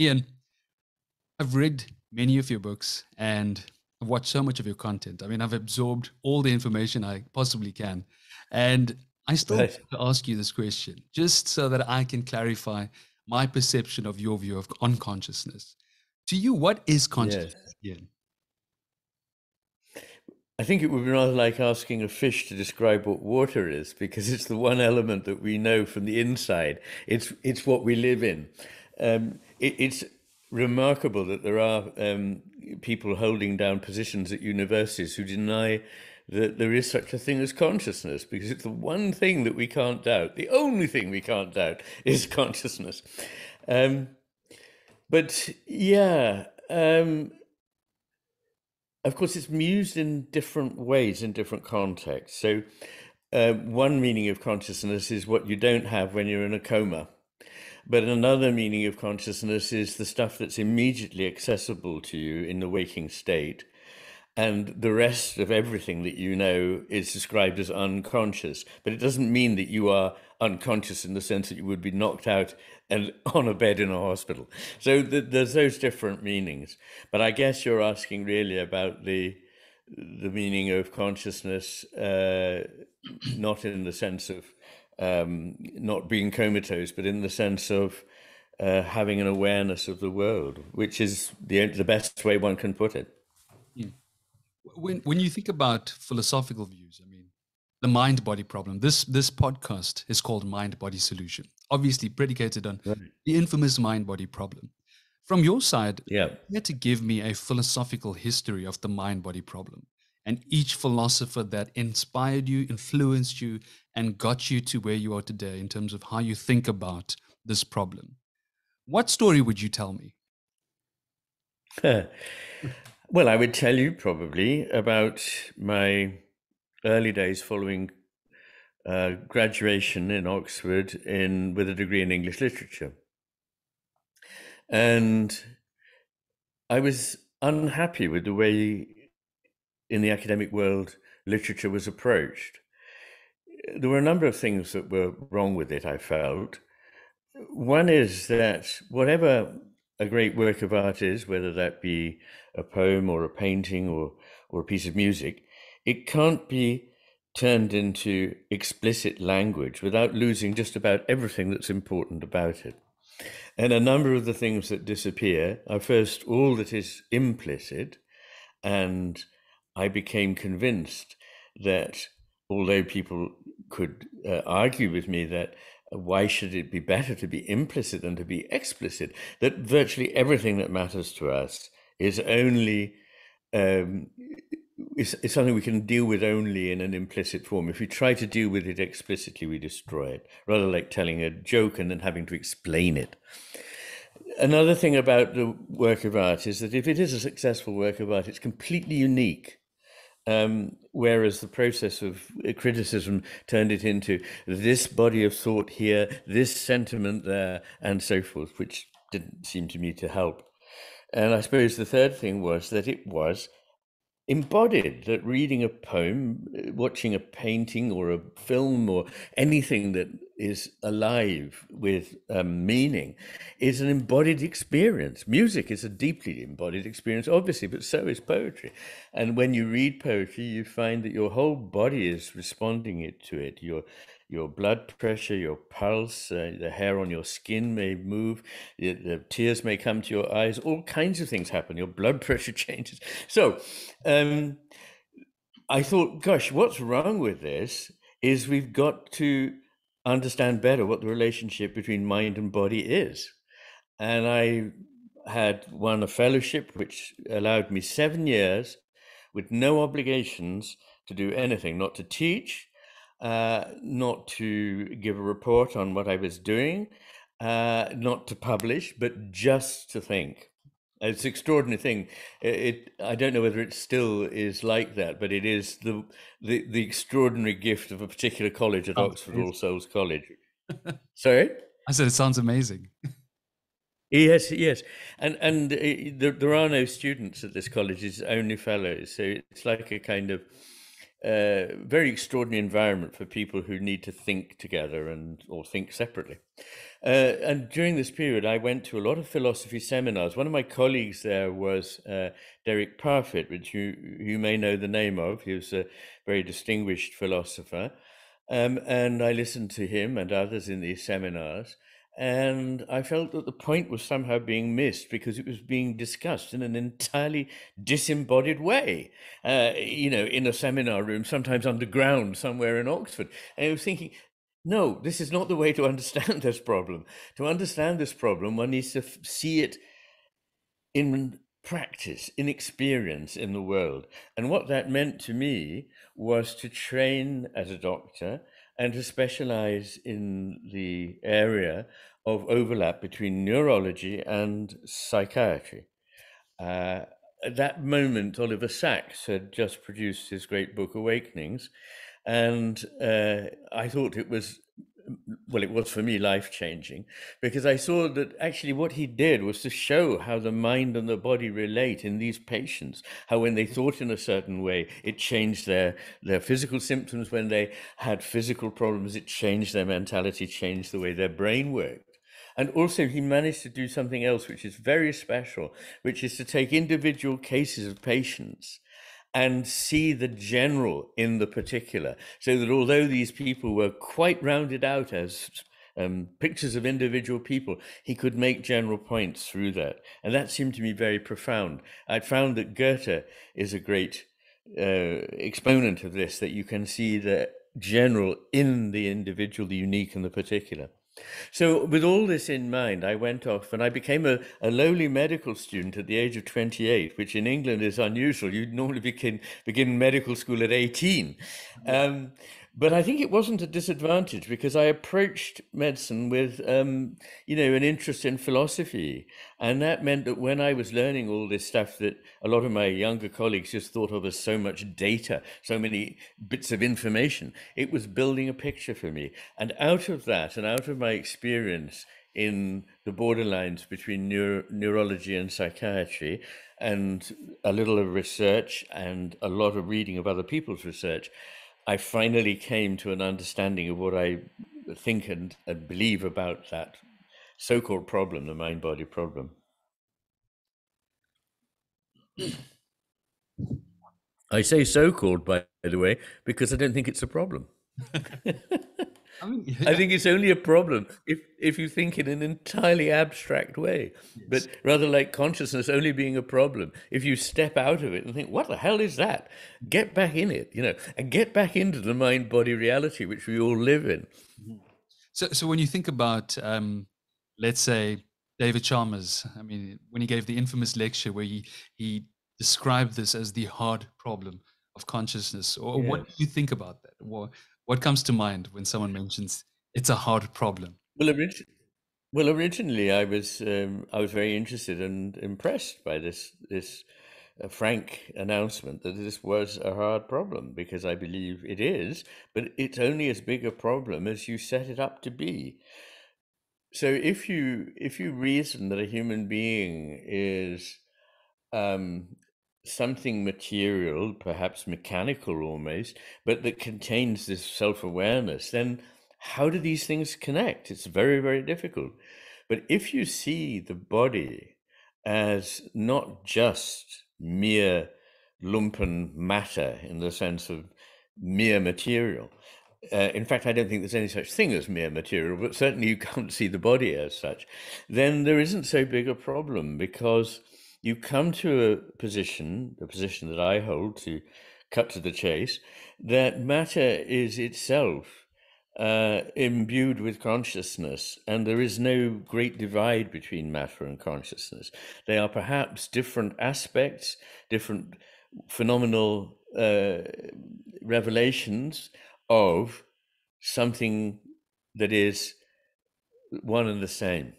Iain, I've read many of your books and I've watched so much of your content. I mean, I've absorbed all the information I possibly can. And I still right. to ask you this question, just so that I can clarify my perception of your view of unconsciousness. To you, what is consciousness? Yes. Iain? I think it would be rather like asking a fish to describe what water is, because it's the one element that we know from the inside. It's it's what we live in. Um, it, it's remarkable that there are um, people holding down positions at universities who deny that there is such a thing as consciousness, because it's the one thing that we can't doubt. The only thing we can't doubt is consciousness. Um, but yeah, um, of course, it's used in different ways in different contexts. So, uh, one meaning of consciousness is what you don't have when you're in a coma. But another meaning of consciousness is the stuff that's immediately accessible to you in the waking state. And the rest of everything that you know is described as unconscious. But it doesn't mean that you are unconscious in the sense that you would be knocked out and on a bed in a hospital. So th- there's those different meanings. But I guess you're asking really about the the meaning of consciousness, uh, not in the sense of um, not being comatose, but in the sense of uh, having an awareness of the world, which is the the best way one can put it. Hmm. When when you think about philosophical views, I mean, the mind body problem. This this podcast is called Mind Body Solution, obviously predicated on right. the infamous mind body problem. From your side, yeah, you had to give me a philosophical history of the mind body problem and each philosopher that inspired you, influenced you, and got you to where you are today in terms of how you think about this problem. What story would you tell me? well, I would tell you probably about my early days following uh, graduation in Oxford in with a degree in English literature. And I was unhappy with the way in the academic world literature was approached. There were a number of things that were wrong with it, I felt. One is that whatever a great work of art is, whether that be a poem or a painting or, or a piece of music, it can't be turned into explicit language without losing just about everything that's important about it. And a number of the things that disappear are first all that is implicit and I became convinced that although people could uh, argue with me that uh, why should it be better to be implicit than to be explicit, that virtually everything that matters to us is only um, is, something we can deal with only in an implicit form. If we try to deal with it explicitly, we destroy it, rather like telling a joke and then having to explain it. Another thing about the work of art is that if it is a successful work of art, it's completely unique um, whereas the process of uh, criticism turned it into this body of thought here, this sentiment there, and so forth, which didn't seem to me to help. And I suppose the third thing was that it was embodied that reading a poem, watching a painting or a film or anything that is alive with um, meaning is an embodied experience. Music is a deeply embodied experience, obviously, but so is poetry. And when you read poetry, you find that your whole body is responding to it. Your your blood pressure, your pulse, uh, the hair on your skin may move, the, the, tears may come to your eyes, all kinds of things happen. Your blood pressure changes. So um, I thought, gosh, what's wrong with this is we've got to understand better what the relationship between mind and body is. And I had won a fellowship which allowed me seven years with no obligations to do anything, not to teach, uh, not to give a report on what I was doing, uh, not to publish, but just to think. It's an extraordinary thing. It, it, I don't know whether it still is like that, but it is the the, the extraordinary gift of a particular college at oh, Oxford All Souls College. Sorry, I said it sounds amazing. Yes, yes, and and uh, there, there are no students at this college; it's only fellows. So it's like a kind of uh, very extraordinary environment for people who need to think together and or think separately. Uh, and during this period, I went to a lot of philosophy seminars. One of my colleagues there was uh, Derek Parfit, which you you may know the name of. He was a very distinguished philosopher, um, and I listened to him and others in these seminars. And I felt that the point was somehow being missed because it was being discussed in an entirely disembodied way, uh, you know, in a seminar room, sometimes underground somewhere in Oxford. And I was thinking, no, this is not the way to understand this problem. To understand this problem, one needs to f- see it in practice, in experience in the world. And what that meant to me was to train as a doctor and to specialize in the area of overlap between neurology and psychiatry. Uh, at that moment, Oliver Sacks had just produced his great book, Awakenings, and uh, I thought it was well, it was for me life changing because I saw that actually what he did was to show how the mind and the body relate in these patients. How when they thought in a certain way, it changed their their physical symptoms. When they had physical problems, it changed their mentality, changed the way their brain worked. And also, he managed to do something else, which is very special, which is to take individual cases of patients and see the general in the particular. So that although these people were quite rounded out as um, pictures of individual people, he could make general points through that. And that seemed to me very profound. I'd found that Goethe is a great uh, exponent of this, that you can see the general in the individual, the unique and the particular. So, with all this in mind, I went off and I became a, a lowly medical student at the age of 28, which in England is unusual. You normally begin, begin medical school at 18. Um, but I think it wasn't a disadvantage because I approached medicine with, um, you know, an interest in philosophy, and that meant that when I was learning all this stuff that a lot of my younger colleagues just thought of as so much data, so many bits of information, it was building a picture for me. And out of that, and out of my experience in the borderlines between neuro- neurology and psychiatry, and a little of research and a lot of reading of other people's research. I finally came to an understanding of what I think and, and believe about that so called problem, the mind body problem. I say so called, by the way, because I don't think it's a problem. I, mean, yeah. I think it's only a problem if if you think in an entirely abstract way. Yes. But rather like consciousness only being a problem if you step out of it and think, "What the hell is that?" Get back in it, you know, and get back into the mind-body reality which we all live in. Mm-hmm. So, so when you think about, um, let's say, David Chalmers, I mean, when he gave the infamous lecture where he he described this as the hard problem of consciousness, or yes. what do you think about that? What what comes to mind when someone mentions it's a hard problem? Well, well, originally I was um, I was very interested and impressed by this this uh, frank announcement that this was a hard problem because I believe it is, but it's only as big a problem as you set it up to be. So if you if you reason that a human being is um, something material, perhaps mechanical almost, but that contains this self awareness, then how do these things connect? It's very, very difficult. But if you see the body as not just mere lumpen matter in the sense of mere material, uh, in fact, I don't think there's any such thing as mere material, but certainly you can't see the body as such, then there isn't so big a problem because you come to a position, the position that I hold to cut to the chase, that matter is itself uh, imbued with consciousness, and there is no great divide between matter and consciousness. They are perhaps different aspects, different phenomenal uh, revelations of something that is one and the same.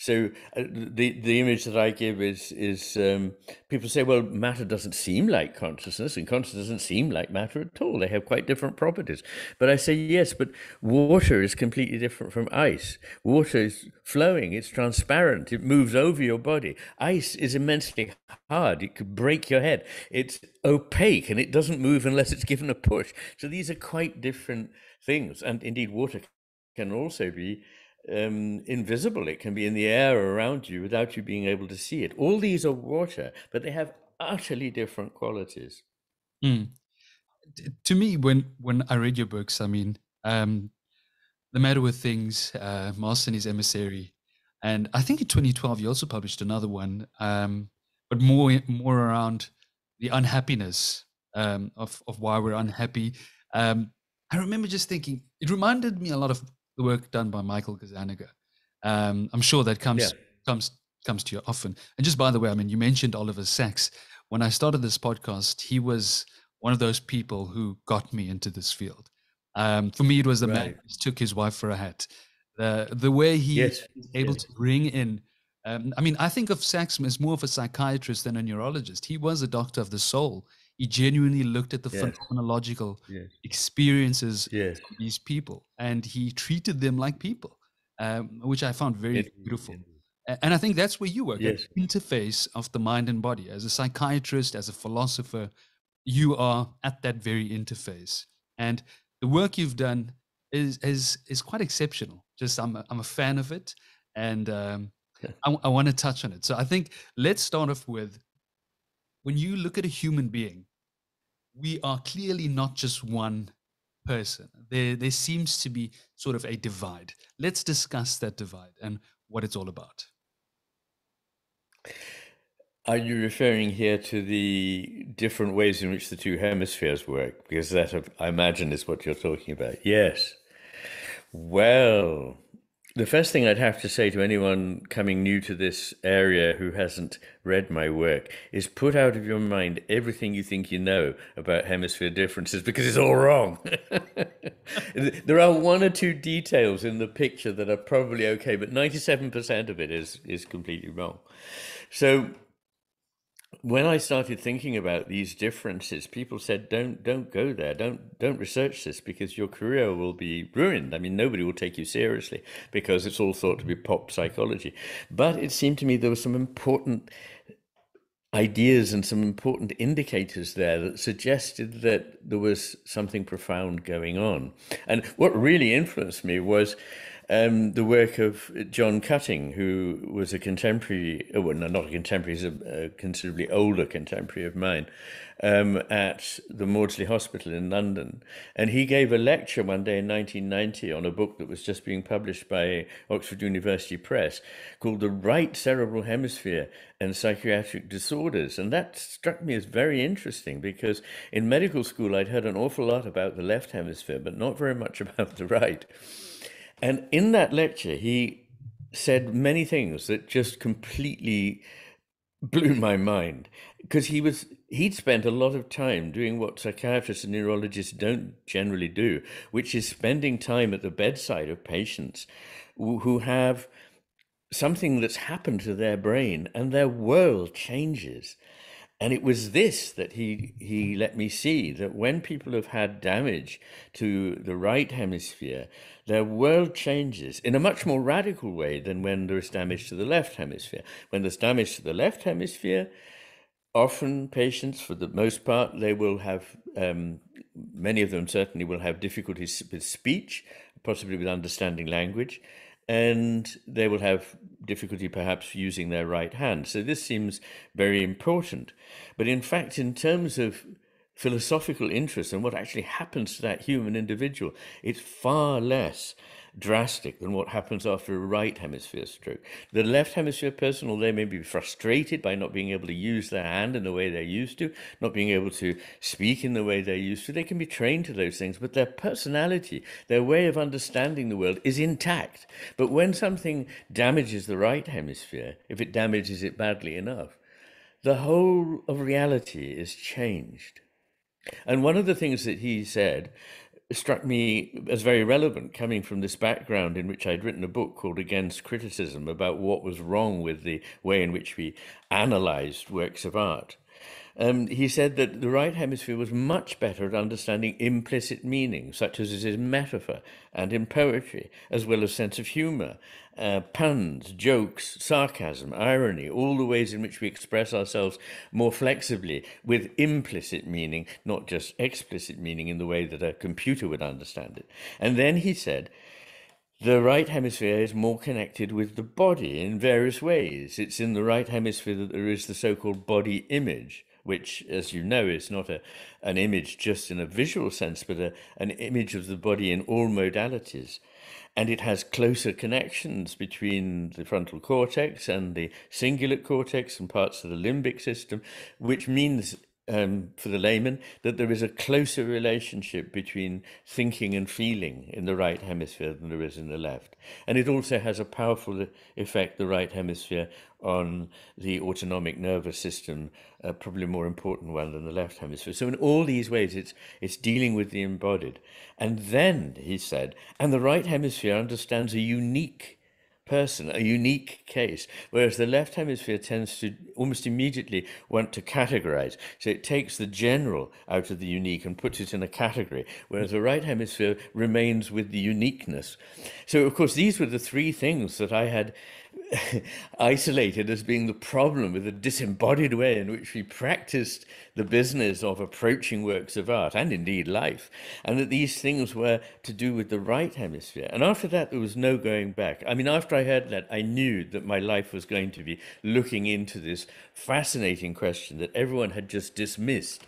So uh, the the image that I give is is um, people say, well, matter doesn't seem like consciousness, and consciousness doesn't seem like matter at all. They have quite different properties. But I say yes, but water is completely different from ice. Water is flowing; it's transparent. It moves over your body. Ice is immensely hard. It could break your head. It's opaque, and it doesn't move unless it's given a push. So these are quite different things. And indeed, water can also be um, invisible. It can be in the air around you without you being able to see it. All these are water, but they have utterly different qualities. Mm. To me, when when I read your books, I mean, um, the matter with things, uh, Master and his emissary, and I think in 2012 you also published another one, um, but more more around the unhappiness um, of of why we're unhappy. Um, I remember just thinking it reminded me a lot of the work done by Michael Gazzaniga. Um, I'm sure that comes yeah. comes comes to you often. And just by the way, I mean you mentioned Oliver Sacks. When I started this podcast, he was one of those people who got me into this field. Um, for me, it was the right. man who took his wife for a hat. The the way he yes. is able yes. to bring in. Um, I mean, I think of Sacks as more of a psychiatrist than a neurologist. He was a doctor of the soul. He genuinely looked at the yes. phenomenological yes. experiences yes. of these people and he treated them like people, um, which I found very beautiful. And I think that's where you work, yes. interface of the mind and body. As a psychiatrist, as a philosopher, you are at that very interface. And the work you've done is is is quite exceptional. Just I'm a, I'm a fan of it, and um, I, I want to touch on it. So I think let's start off with when you look at a human being, we are clearly not just one person. There, there seems to be sort of a divide. Let's discuss that divide and what it's all about. Are you referring here to the different ways in which the two hemispheres work? Because that, I imagine, is what you're talking about. Yes. Well, the first thing I'd have to say to anyone coming new to this area who hasn't read my work is put out of your mind everything you think you know about hemisphere differences because it's all wrong. there are one or two details in the picture that are probably okay, but 97% of it is, is completely wrong. So when I started thinking about these differences, people said, "Don't, don't go there. Don't, don't research this because your career will be ruined. I mean, nobody will take you seriously because it's all thought to be pop psychology." But it seemed to me there were some important ideas and some important indicators there that suggested that there was something profound going on. And what really influenced me was um, the work of John Cutting, who was a contemporary, oh, well, no, not a contemporary, he's a, a considerably older contemporary of mine, um, at the Maudsley Hospital in London. And he gave a lecture one day in 1990 on a book that was just being published by Oxford University Press called The Right Cerebral Hemisphere and Psychiatric Disorders. And that struck me as very interesting because in medical school I'd heard an awful lot about the left hemisphere, but not very much about the right. And in that lecture, he said many things that just completely blew my mind. Because he was he'd spent a lot of time doing what psychiatrists and neurologists don't generally do which is spending time at the bedside of patients who have something that's happened to their brain and their world changes. And it was this that he he let me see that when people have had damage to the right hemisphere, their world changes in a much more radical way than when there is damage to the left hemisphere. When there's damage to the left hemisphere, often patients, for the most part, they will have um, many of them certainly will have difficulties with speech, possibly with understanding language and they will have difficulty perhaps using their right hand. So this seems very important. But in fact, in terms of philosophical interest and what actually happens to that human individual, it's far less drastic than what happens after a right hemisphere stroke. The left hemisphere person, although they may be frustrated by not being able to use their hand in the way they're used to, not being able to speak in the way they're used to, they can be trained to those things, but their personality, their way of understanding the world is intact. But when something damages the right hemisphere, if it damages it badly enough, the whole of reality is changed. And one of the things that he said struck me as very relevant coming from this background in which I'd written a book called Against Criticism about what was wrong with the way in which we analyzed works of art. Um, he said that the right hemisphere was much better at understanding implicit meaning, such as is in metaphor and in poetry, as well as sense of humor, uh, puns, jokes, sarcasm, irony, all the ways in which we express ourselves more flexibly with implicit meaning, not just explicit meaning in the way that a computer would understand it. And then he said, the right hemisphere is more connected with the body in various ways. It's in the right hemisphere that there is the so called body image which, as you know, is not a, an image just in a visual sense, but a, an image of the body in all modalities. And it has closer connections between the frontal cortex and the cingulate cortex and parts of the limbic system, which means um, for the layman that there is a closer relationship between thinking and feeling in the right hemisphere than there is in the left. And it also has a powerful effect, the right hemisphere, on the autonomic nervous system, uh, probably a more important one than the left hemisphere. So in all these ways, it's, it's dealing with the embodied. And then, he said, and the right hemisphere understands a unique person, a unique case, whereas the left hemisphere tends to almost immediately want to categorize. So it takes the general out of the unique and puts it in a category, whereas the right hemisphere remains with the uniqueness. So, of course, these were the three things that I had isolated as being the problem with the disembodied way in which we practiced the business of approaching works of art and indeed life, and that these things were to do with the right hemisphere. And after that, there was no going back. I mean, after I heard that, I knew that my life was going to be looking into this fascinating question that everyone had just dismissed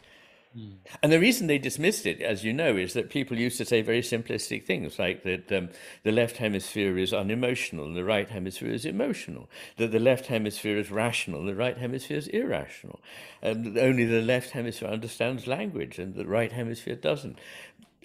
Mm. And the reason they dismissed it, as you know, is that people used to say very simplistic things like that um, the left hemisphere is unemotional and the right hemisphere is emotional, that the left hemisphere is rational and the right hemisphere is irrational, and only the left hemisphere understands language and the right hemisphere doesn't,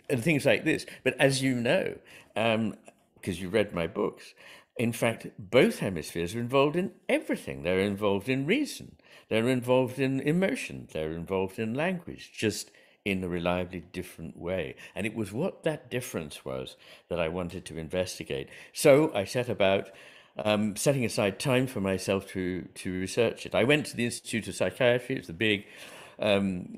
and things like this. But as you know, because um, you read my books, in fact, both hemispheres are involved in everything. They're involved in reason. They're involved in emotion, they're involved in language, just in a reliably different way. And it was what that difference was that I wanted to investigate. So I set about um, setting aside time for myself to, to research it. I went to the Institute of Psychiatry, it's the big um,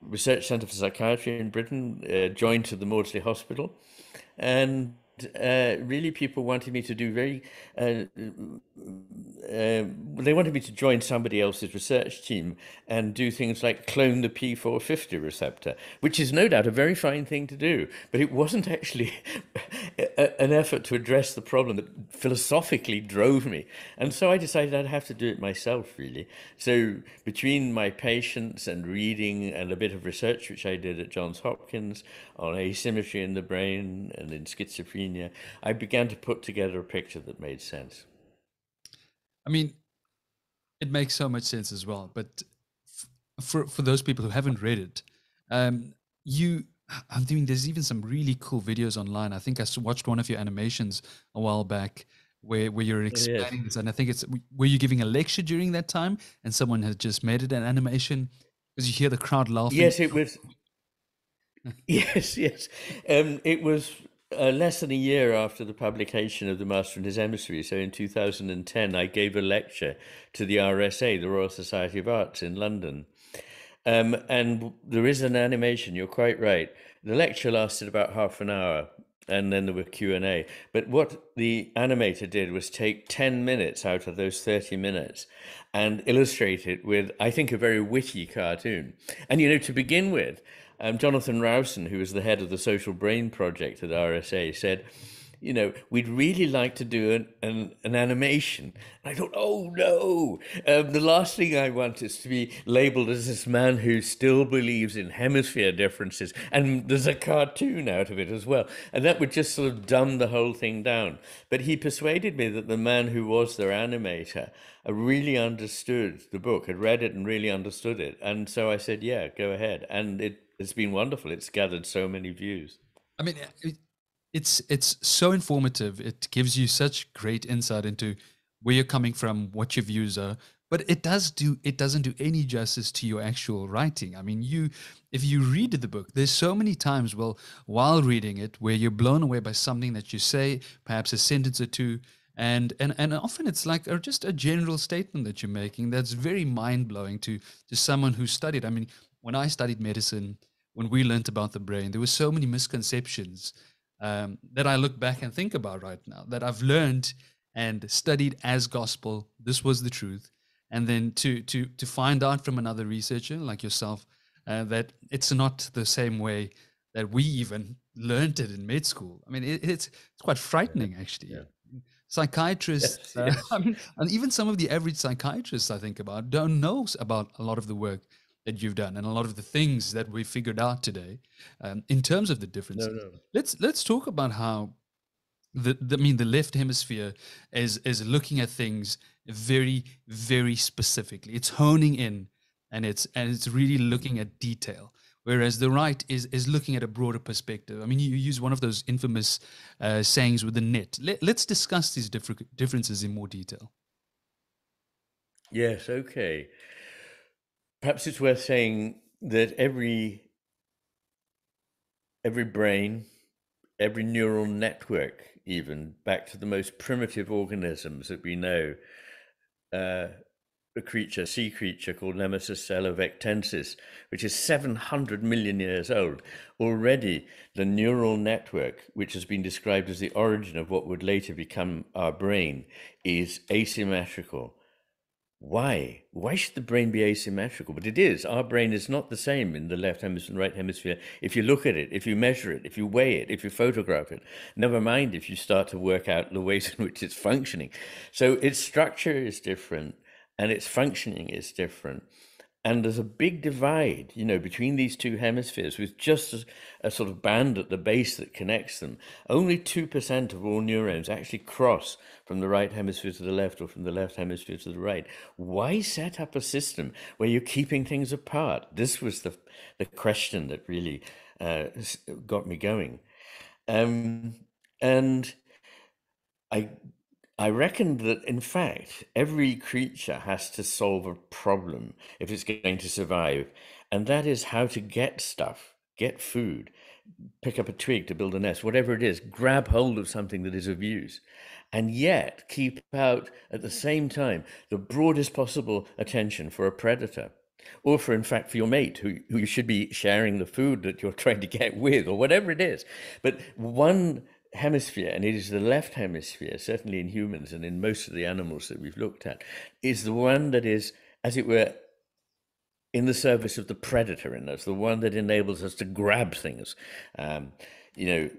research centre for psychiatry in Britain, uh, joined to the Maudsley Hospital. And uh, really people wanted me to do very uh, uh, they wanted me to join somebody else's research team and do things like clone the p450 receptor which is no doubt a very fine thing to do but it wasn't actually a, an effort to address the problem that philosophically drove me. And so i decided i'd have to do it myself really. So between my patients and reading and a bit of research which i did at johns hopkins on asymmetry in the brain and in schizophrenia I began to put together a picture that made sense. I mean, it makes so much sense as well. But f- for for those people who haven't read it, um, you, I'm doing. There's even some really cool videos online. I think I watched one of your animations a while back where where you're explaining this, and I think it's were you giving a lecture during that time, and someone had just made it an animation because you hear the crowd laughing. Yes, it was. yes, yes, um, it was uh, less than a year after the publication of The Master and His Emissary, so in 2010, I gave a lecture to the RSA, the Royal Society of Arts in London. Um, and there is an animation, you're quite right. The lecture lasted about half an hour and then there were Q&A. But what the animator did was take 10 minutes out of those 30 minutes and illustrate it with, I think, a very witty cartoon. And, you know, to begin with, um, Jonathan Rowson, who was the head of the Social Brain Project at RSA, said, you know, we'd really like to do an, an, an animation. And I thought, oh no, um, the last thing I want is to be labeled as this man who still believes in hemisphere differences. And there's a cartoon out of it as well. And that would just sort of dumb the whole thing down. But he persuaded me that the man who was their animator uh, really understood the book, had read it and really understood it. And so I said, yeah, go ahead. And it it's been wonderful. It's gathered so many views. I mean, it, it's it's so informative. It gives you such great insight into where you're coming from, what your views are, but it does do it doesn't do any justice to your actual writing i mean you if you read the book there's so many times well while reading it where you're blown away by something that you say perhaps a sentence or two and and and often it's like or just a general statement that you're making that's very mind-blowing to to someone who studied i mean when i studied medicine when we learned about the brain there were so many misconceptions um, that i look back and think about right now that i've learned and studied as gospel this was the truth. And then to to to find out from another researcher like yourself uh, that it's not the same way that we even learned it in med school. I mean it, it's it's quite frightening actually. Yeah. Psychiatrists yes, yes. Uh, I mean, and even some of the average psychiatrists i think about don't know about a lot of the work that you've done and a lot of the things that we figured out today um, in terms of the differences no, no. let's let's talk about how the, the, i mean the left hemisphere is is looking at things very very specifically it's honing in and it's and it's really looking at detail whereas the right is is looking at a broader perspective. I mean, you use one of those infamous uh, sayings with the net. Let, us discuss these different differences in more detail. Yes, okay. Perhaps it's worth saying that every every brain, every neural network, even back to the most primitive organisms that we know, uh, a creature, sea creature called Nematostella vectensis, which is 700 million years old. Already, the neural network, which has been described as the origin of what would later become our brain, is asymmetrical. Why? Why should the brain be asymmetrical? But it is. Our brain is not the same in the left hemisphere and right hemisphere. If you look at it, if you measure it, if you weigh it, if you photograph it, never mind if you start to work out the ways in which it's functioning. So its structure is different and its functioning is different. And there's a big divide, you know, between these two hemispheres with just a, a sort of band at the base that connects them. Only 2% of all neurons actually cross from the right hemisphere to the left or from the left hemisphere to the right. Why set up a system where you're keeping things apart? This was the, the question that really uh, got me going. Um, and I I reckon that, in fact, every creature has to solve a problem if it's going to survive, and that is how to get stuff, get food, pick up a twig to build a nest, whatever it is, grab hold of something that is of use, and yet keep out at the same time the broadest possible attention for a predator. Or for, in fact, for your mate who, who you should be sharing the food that you're trying to get with, or whatever it is. But one hemisphere, and it is the left hemisphere, certainly in humans and in most of the animals that we've looked at, is the one that is, as it were, in the service of the predator in us, the one that enables us to grab things. Um, you know,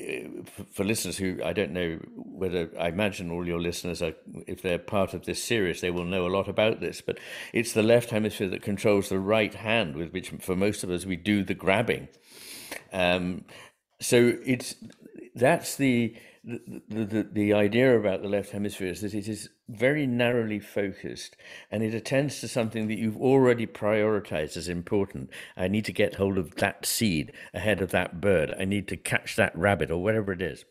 eh, for listeners who I don't know whether I imagine all your listeners are, if they're part of this series, they will know a lot about this. But it's the left hemisphere that controls the right hand, with which, for most of us, we do the grabbing. Um, so it's that's the the, the, the idea about the left hemisphere is that it is very narrowly focused and it attends to something that you've already prioritized as important. I need to get hold of that seed ahead of that bird. I need to catch that rabbit or whatever it is.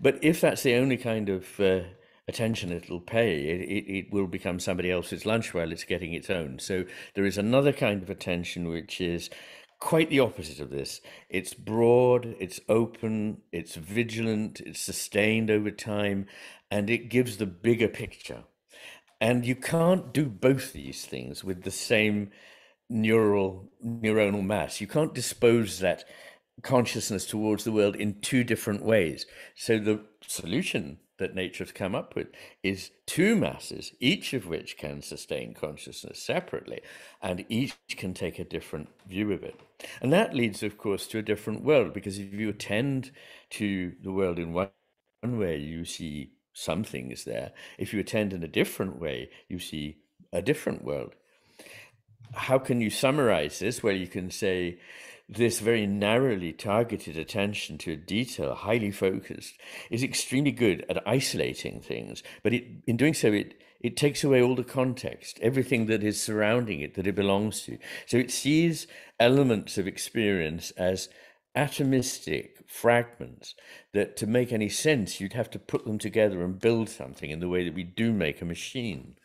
But if that's the only kind of uh, attention it'll pay, it, it, it will become somebody else's lunch while it's getting its own. So there is another kind of attention which is quite the opposite of this. It's broad, it's open, it's vigilant, it's sustained over time, and it gives the bigger picture. And you can't do both these things with the same neural neuronal mass. You can't dispose that consciousness towards the world in two different ways. So the solution that nature has come up with is two masses, each of which can sustain consciousness separately, and each can take a different view of it. And that leads, of course, to a different world, because if you attend to the world in one way, you see some things there. If you attend in a different way, you see a different world. How can you summarize this? Well, you can say, this very narrowly targeted attention to detail, highly focused, is extremely good at isolating things. But it, in doing so, it it takes away all the context, everything that is surrounding it, that it belongs to. So it sees elements of experience as atomistic fragments that to make any sense, you'd have to put them together and build something in the way that we do make a machine.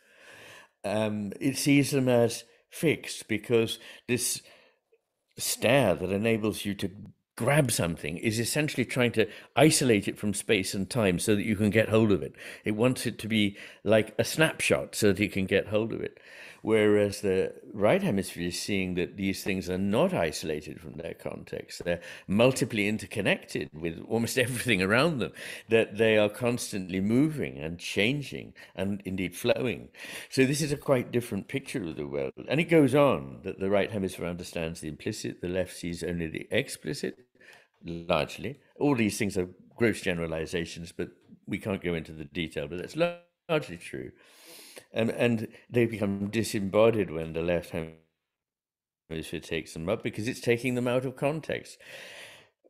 um, it sees them as fixed because this stare that enables you to grab something is essentially trying to isolate it from space and time so that you can get hold of it. It wants it to be like a snapshot so that you can get hold of it. Whereas the right hemisphere is seeing that these things are not isolated from their context. They're multiply interconnected with almost everything around them, that they are constantly moving and changing and indeed flowing. So this is a quite different picture of the world. And it goes on that the right hemisphere understands the implicit, the left sees only the explicit, largely. All these things are gross generalizations, but we can't go into the detail, but that's largely true and and they become disembodied when the left hemisphere takes them up because it's taking them out of context.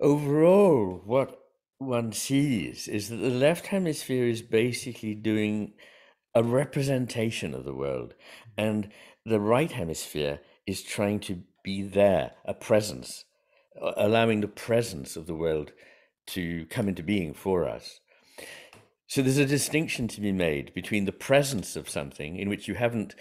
Overall, what one sees is that the left hemisphere is basically doing a representation of the world, and the right hemisphere is trying to be there, a presence, allowing the presence of the world to come into being for us. So there's a distinction to be made between the presence of something in which you haven't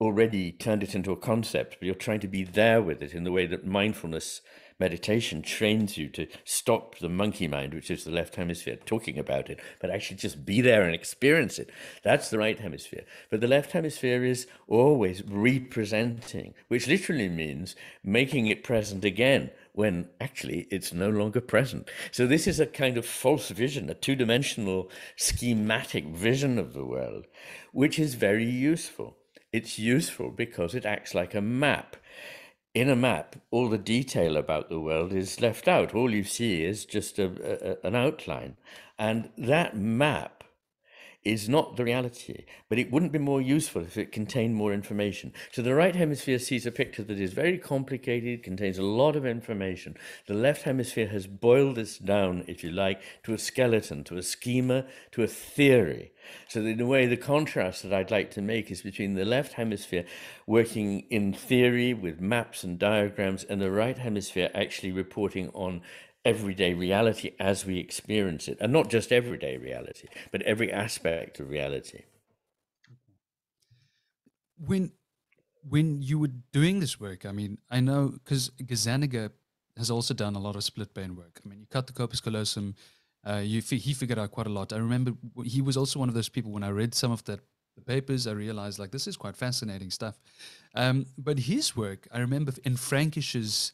already turned it into a concept, but you're trying to be there with it in the way that mindfulness meditation trains you to stop the monkey mind, which is the left hemisphere, talking about it, but actually just be there and experience it. That's the right hemisphere. But the left hemisphere is always representing, which literally means making it present again when actually it's no longer present. So, this is a kind of false vision, a two dimensional schematic vision of the world, which is very useful. It's useful because it acts like a map. In a map, all the detail about the world is left out. All you see is just a, a, an outline. And that map is not the reality, but it wouldn't be more useful if it contained more information. So the right hemisphere sees a picture that is very complicated, contains a lot of information. The left hemisphere has boiled this down, if you like, to a skeleton, to a schema, to a theory. So in a way, the contrast that I'd like to make is between the left hemisphere working in theory with maps and diagrams and the right hemisphere actually reporting on everyday reality as we experience it, and not just everyday reality, but every aspect of reality. When when you were doing this work, I mean, I know because Gazzaniga has also done a lot of split brain work. I mean, you cut the corpus callosum, uh, you he figured out quite a lot. I remember he was also one of those people when I read some of the, the papers, I realized like this is quite fascinating stuff. Um, but his work, I remember in Frankish's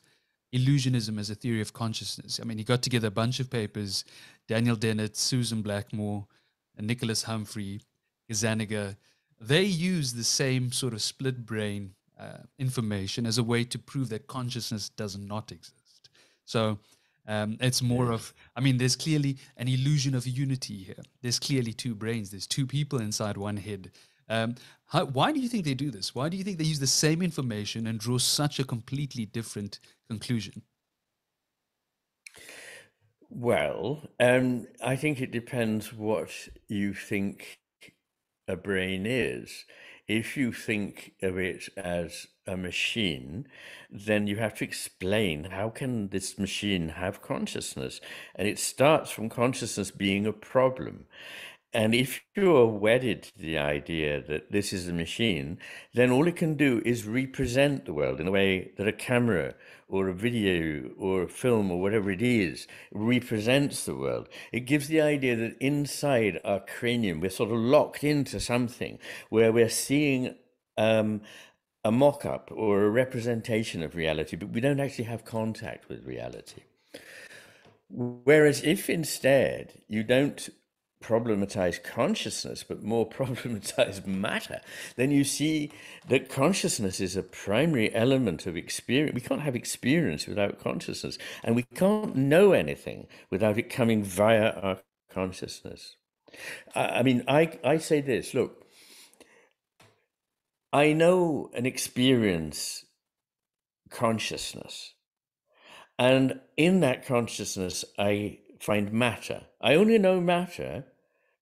illusionism as a theory of consciousness. I mean, he got together a bunch of papers Daniel Dennett, Susan Blackmore, and Nicholas Humphrey, Gazzaniga. They use the same sort of split brain uh, information as a way to prove that consciousness does not exist. So um, it's more of, I mean, there's clearly an illusion of unity here. There's clearly two brains, there's two people inside one head. Um, how, why do you think they do this? Why do you think they use the same information and draw such a completely different conclusion? Well, um, I think it depends what you think a brain is. If you think of it as a machine, then you have to explain how can this machine have consciousness? And it starts from consciousness being a problem. And if you are wedded to the idea that this is a machine, then all it can do is represent the world in a way that a camera or a video or a film or whatever it is represents the world. It gives the idea that inside our cranium, we're sort of locked into something where we're seeing um, a mock up or a representation of reality, but we don't actually have contact with reality. Whereas if instead you don't problematize consciousness, but more problematize matter, then you see that consciousness is a primary element of experience. We can't have experience without consciousness, and we can't know anything without it coming via our consciousness. I, I mean, I, I say this look, I know and experience consciousness. And in that consciousness, I find matter. I only know matter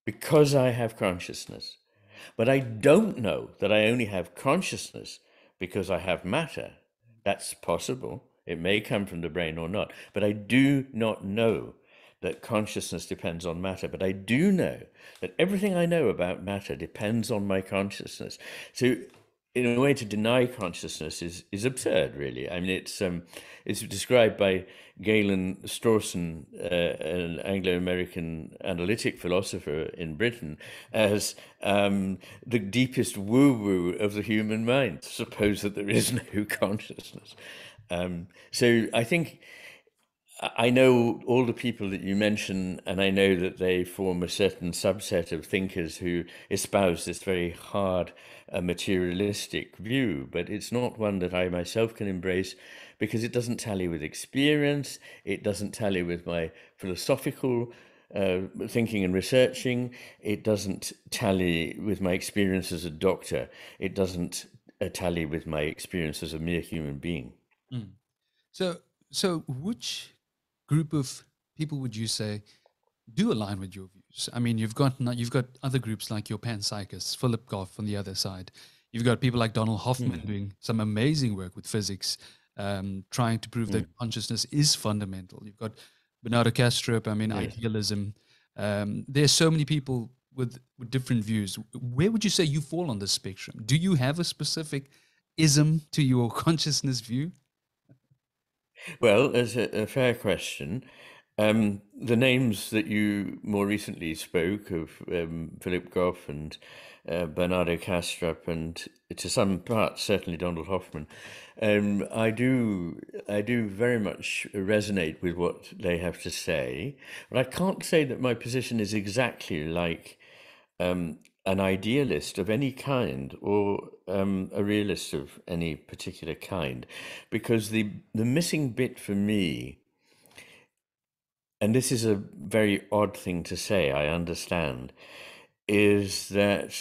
because I have consciousness. But I don't know that I only have consciousness because I have matter. That's possible. It may come from the brain or not. But I do not know that consciousness depends on matter, but I do know that everything I know about matter depends on my consciousness. So in a way to deny consciousness is is absurd really. I mean it's um it's described by galen strawson uh, an anglo-american analytic philosopher in britain as um, the deepest woo-woo of the human mind. Suppose that there is no consciousness. Um, so i think I know all the people that you mention, and I know that they form a certain subset of thinkers who espouse this very hard uh, materialistic view, but it's not one that I myself can embrace because it doesn't tally with experience, it doesn't tally with my philosophical uh, thinking and researching, it doesn't tally with my experience as a doctor, it doesn't uh, tally with my experience as a mere human being. Mm. So, so which group of people would you say do align with your views? I mean, you've got you've got other groups like your panpsychists, Philip Goff on the other side. You've got people like Donald Hoffman mm. doing some amazing work with physics, um, trying to prove mm. that consciousness is fundamental. You've got Bernardo Kastrup. I mean, idealism. Um, there's so many people with with different views. Where would you say you fall on this spectrum? Do you have a specific ism to your consciousness view? Well, there's a, a fair question. Um, the names that you more recently spoke of, um, Philip Goff and uh, Bernardo Kastrup and to some part certainly Donald Hoffman, um, I do I do very much resonate with what they have to say, but I can't say that my position is exactly like um, an idealist of any kind or um, a realist of any particular kind, because the the missing bit for me, and this is a very odd thing to say, I understand, is that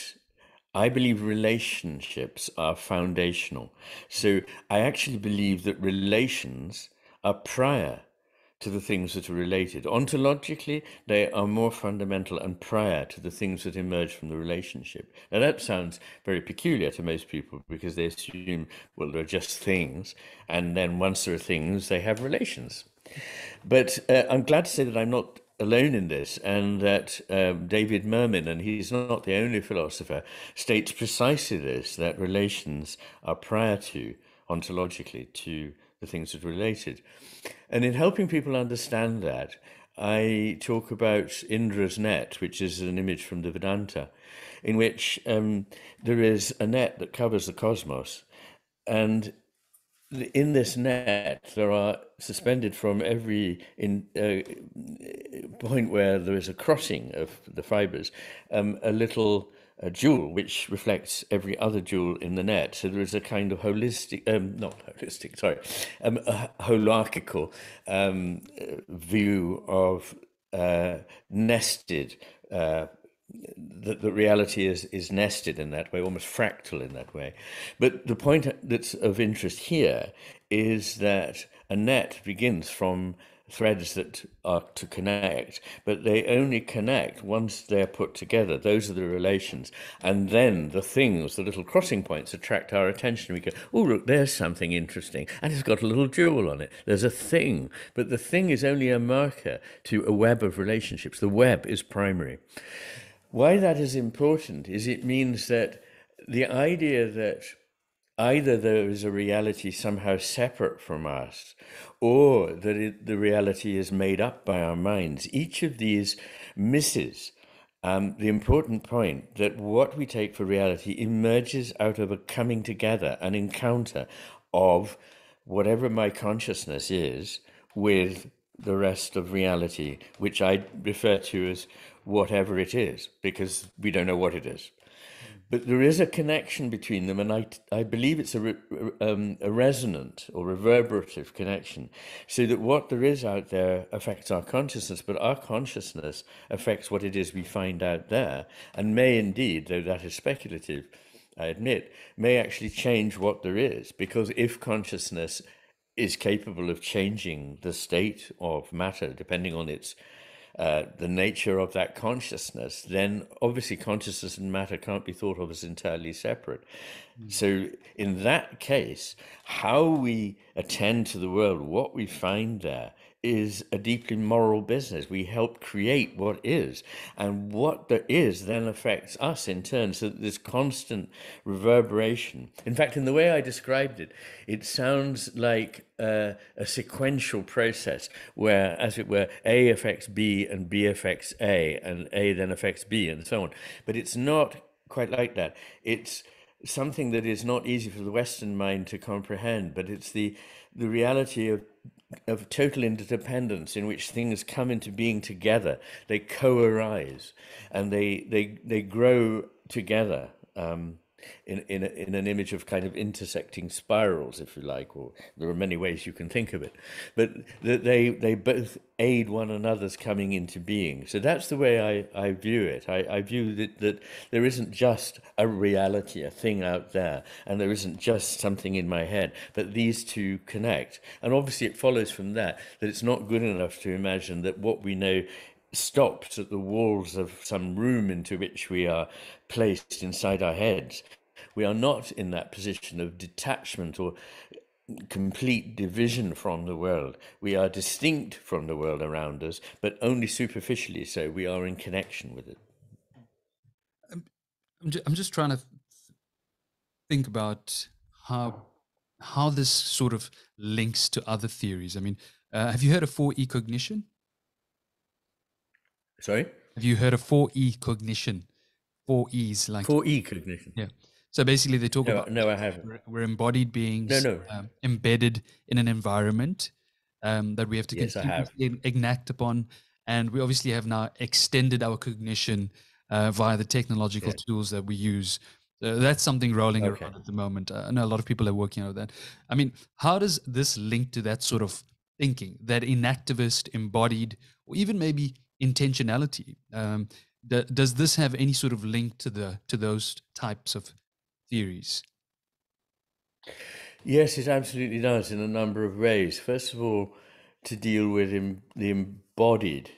I believe relationships are foundational. So I actually believe that relations are prior to the things that are related. Ontologically, they are more fundamental and prior to the things that emerge from the relationship. Now, that sounds very peculiar to most people because they assume, well, they're just things, and then once there are things, they have relations. But uh, I'm glad to say that I'm not alone in this, and that um, David Mermin, and he's not the only philosopher, states precisely this that relations are prior to, ontologically, to the things that are related. And in helping people understand that, I talk about Indra's net, which is an image from the Vedanta, in which um, there is a net that covers the cosmos. And in this net, there are suspended from every in, uh, point where there is a crossing of the fibers, um, a little a jewel which reflects every other jewel in the net. So there is a kind of holistic, um, not holistic, sorry, um, a holarchical um, view of uh, nested. Uh, that the reality is is nested in that way, almost fractal in that way. But the point that's of interest here is that a net begins from threads that are to connect, but they only connect once they're put together. Those are the relations. And then the things, the little crossing points, attract our attention. We go, oh, look, there's something interesting. And it's got a little jewel on it. There's a thing. But the thing is only a marker to a web of relationships. The web is primary. Why that is important is it means that the idea that either there is a reality somehow separate from us or that it, the reality is made up by our minds. Each of these misses um, the important point that what we take for reality emerges out of a coming together, an encounter of whatever my consciousness is with the rest of reality, which I refer to as whatever it is, because we don't know what it is but there is a connection between them, and I, I believe it's a, re, um, a resonant or reverberative connection, so that what there is out there affects our consciousness, but our consciousness affects what it is we find out there, and may indeed, though that is speculative, I admit, may actually change what there is, because if consciousness is capable of changing the state of matter, depending on its uh, the nature of that consciousness, then obviously consciousness and matter can't be thought of as entirely separate. Mm. So, in that case, how we attend to the world, what we find there, is a deeply moral business. We help create what is, and what there is then affects us in turn. So this constant reverberation. In fact, in the way I described it, it sounds like a sequential process where, as it were, A affects B and B affects A, and A then affects B, and so on. But it's not quite like that. It's something that is not easy for the Western mind to comprehend, but it's the the reality of of total interdependence in which things come into being together. They co-arise and they they they grow together. Um, in in, a, in an image of kind of intersecting spirals, if you like, or there are many ways you can think of it, but that they they both aid one another's coming into being. So that's the way I, I view it. I, I view that, that there isn't just a reality, a thing out there, and there isn't just something in my head, but these two connect. And obviously, it follows from that that it's not good enough to imagine that what we know stops at the walls of some room into which we are placed inside our heads. We are not in that position of detachment or complete division from the world. We are distinct from the world around us, but only superficially so. We are in connection with it. I'm, just, I'm just trying to think about how how this sort of links to other theories. I mean, uh, have you heard of 4E cognition? Sorry? Have you heard of 4E cognition? Four E's, like 4E cognition. Yeah. So basically, they talk no, about no, I haven't. We're, we're embodied beings, no, no. Um, embedded in an environment um, that we have to yes, enact upon, and we obviously have now extended our cognition uh, via the technological yeah. tools that we use. So that's something rolling okay. around at the moment. Uh, I know a lot of people are working on that. I mean, how does this link to that sort of thinking, that enactivist, embodied, or even maybe intentionality. Um, does this have any sort of link to the to those types of theories? Yes, it absolutely does in a number of ways. First of all, to deal with Im- the embodied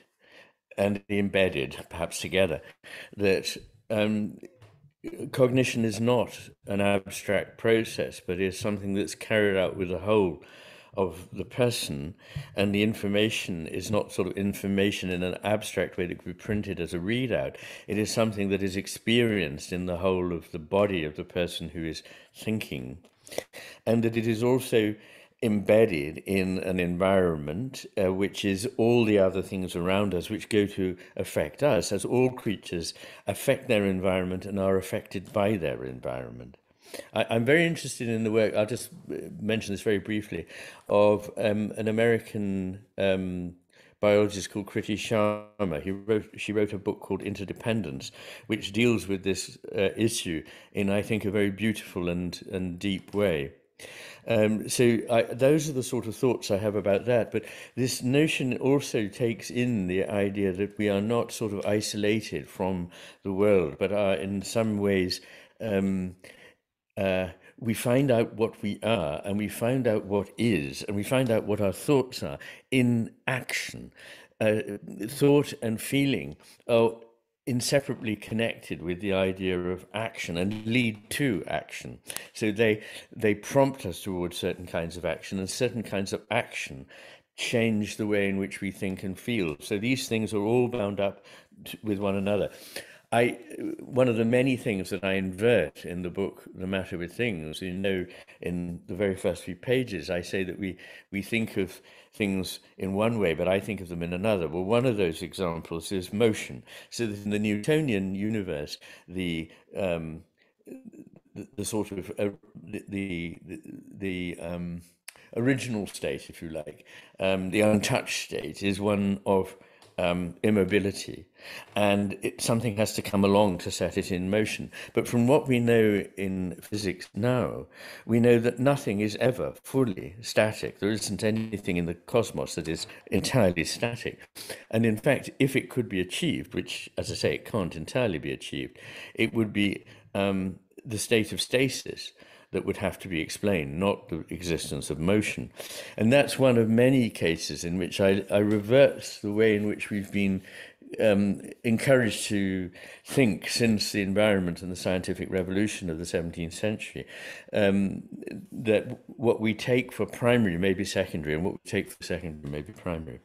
and the embedded, perhaps together, that um, cognition is not an abstract process, but is something that's carried out with a whole of the person, and the information is not sort of information in an abstract way that could be printed as a readout. It is something that is experienced in the whole of the body of the person who is thinking, and that it is also embedded in an environment uh, which is all the other things around us which go to affect us as all creatures affect their environment and are affected by their environment I, am very interested in the work. I'll just uh, mention this very briefly of um, an American um, biologist called Kriti Sharma. He wrote, she wrote a book called Interdependence, which deals with this uh, issue in, I think, a very beautiful and, and deep way. Um, so I, those are the sort of thoughts I have about that. But this notion also takes in the idea that we are not sort of isolated from the world, but are in some ways um, uh, we find out what we are and we find out what is and we find out what our thoughts are in action. Uh, thought and feeling are inseparably connected with the idea of action and lead to action. So they they prompt us towards certain kinds of action and certain kinds of action change the way in which we think and feel. So these things are all bound up with one another. I one of the many things that I invert in the book, The Matter with Things, you know, in the very first few pages, I say that we we think of things in one way, but I think of them in another. Well, one of those examples is motion. So that in the Newtonian universe, the um, the, the, sort of uh, the the, the um, original state, if you like, um, the untouched state, is one of um, immobility, and it, something has to come along to set it in motion. But from what we know in physics now, we know that nothing is ever fully static. There isn't anything in the cosmos that is entirely static. And in fact, if it could be achieved, which, as I say, it can't entirely be achieved, it would be um, the state of stasis that would have to be explained, not the existence of motion. And that's one of many cases in which I, I reverse the way in which we've been um, encouraged to think since the environment and the scientific revolution of the 17th century um, that what we take for primary may be secondary and what we take for secondary may be primary.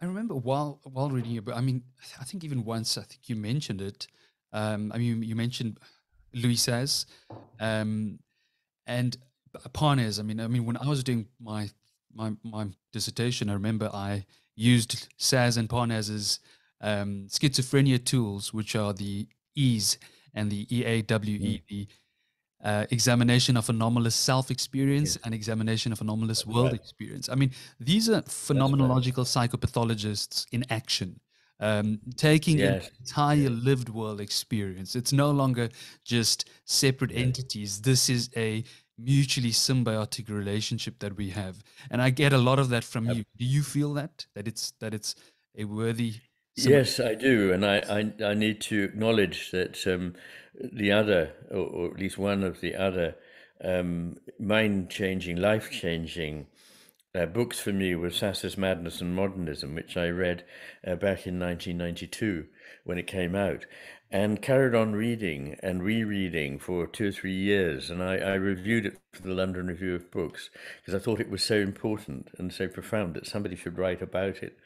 I remember while while reading your book, I mean, I think even once I think you mentioned it. Um, I mean, you mentioned Louis Sass, um, and Parnas. I mean, I mean, when I was doing my my my dissertation, I remember I used Sass and Parnas's um, schizophrenia tools, which are the EASE and the EAWE, mm. the uh, examination of anomalous self experience yes. and examination of anomalous That's world right. experience. I mean, these are phenomenological right. psychopathologists in action, um, taking yes. an entire yes. lived world experience. It's no longer just separate entities. This is a mutually symbiotic relationship that we have and i get a lot of that from you do you feel that that it's that it's a worthy yes i do and i i, I need to acknowledge that um, the other or, or, at least one of the other um, mind changing life changing uh, books for me were Sass's Madness and Modernism, which I read uh, back in 1992 when it came out and carried on reading and rereading for two or three years. And I, I reviewed it for the London Review of Books because I thought it was so important and so profound that somebody should write about it.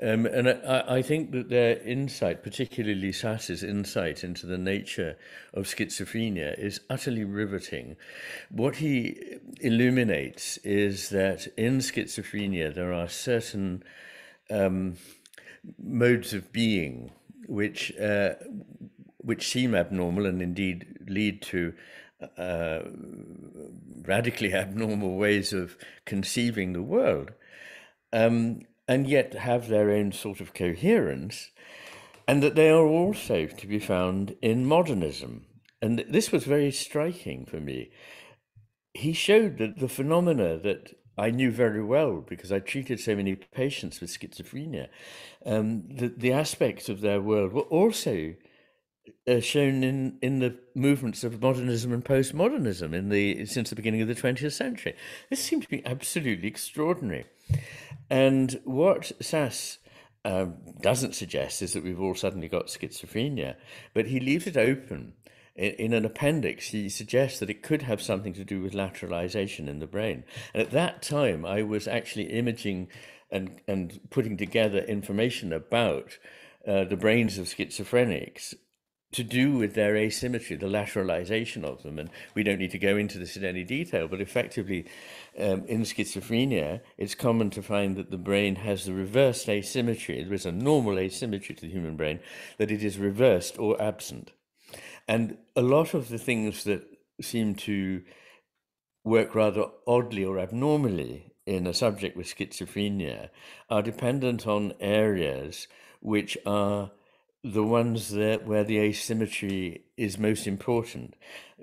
Um, and I, I, think that their insight, particularly Sass's insight into the nature of schizophrenia, is utterly riveting. What he illuminates is that in schizophrenia there are certain um, modes of being which uh, which seem abnormal and indeed lead to uh, radically abnormal ways of conceiving the world, um, and yet have their own sort of coherence, and that they are also to be found in modernism. And this was very striking for me. He showed that the phenomena that I knew very well because I treated so many patients with schizophrenia. Um, the, the aspects of their world were also uh, shown in, in the movements of modernism and postmodernism in the since the beginning of the 20th century. This seemed to be absolutely extraordinary. And what Sass um, doesn't suggest is that we've all suddenly got schizophrenia, but he leaves it open in, an appendix, he suggests that it could have something to do with lateralization in the brain. And at that time, I was actually imaging and, and putting together information about uh, the brains of schizophrenics to do with their asymmetry, the lateralization of them. And we don't need to go into this in any detail, but effectively, um, in schizophrenia, it's common to find that the brain has the reversed asymmetry. There is a normal asymmetry to the human brain, that it is reversed or absent. And a lot of the things that seem to work rather oddly or abnormally in a subject with schizophrenia are dependent on areas which are the ones that where the asymmetry is most important,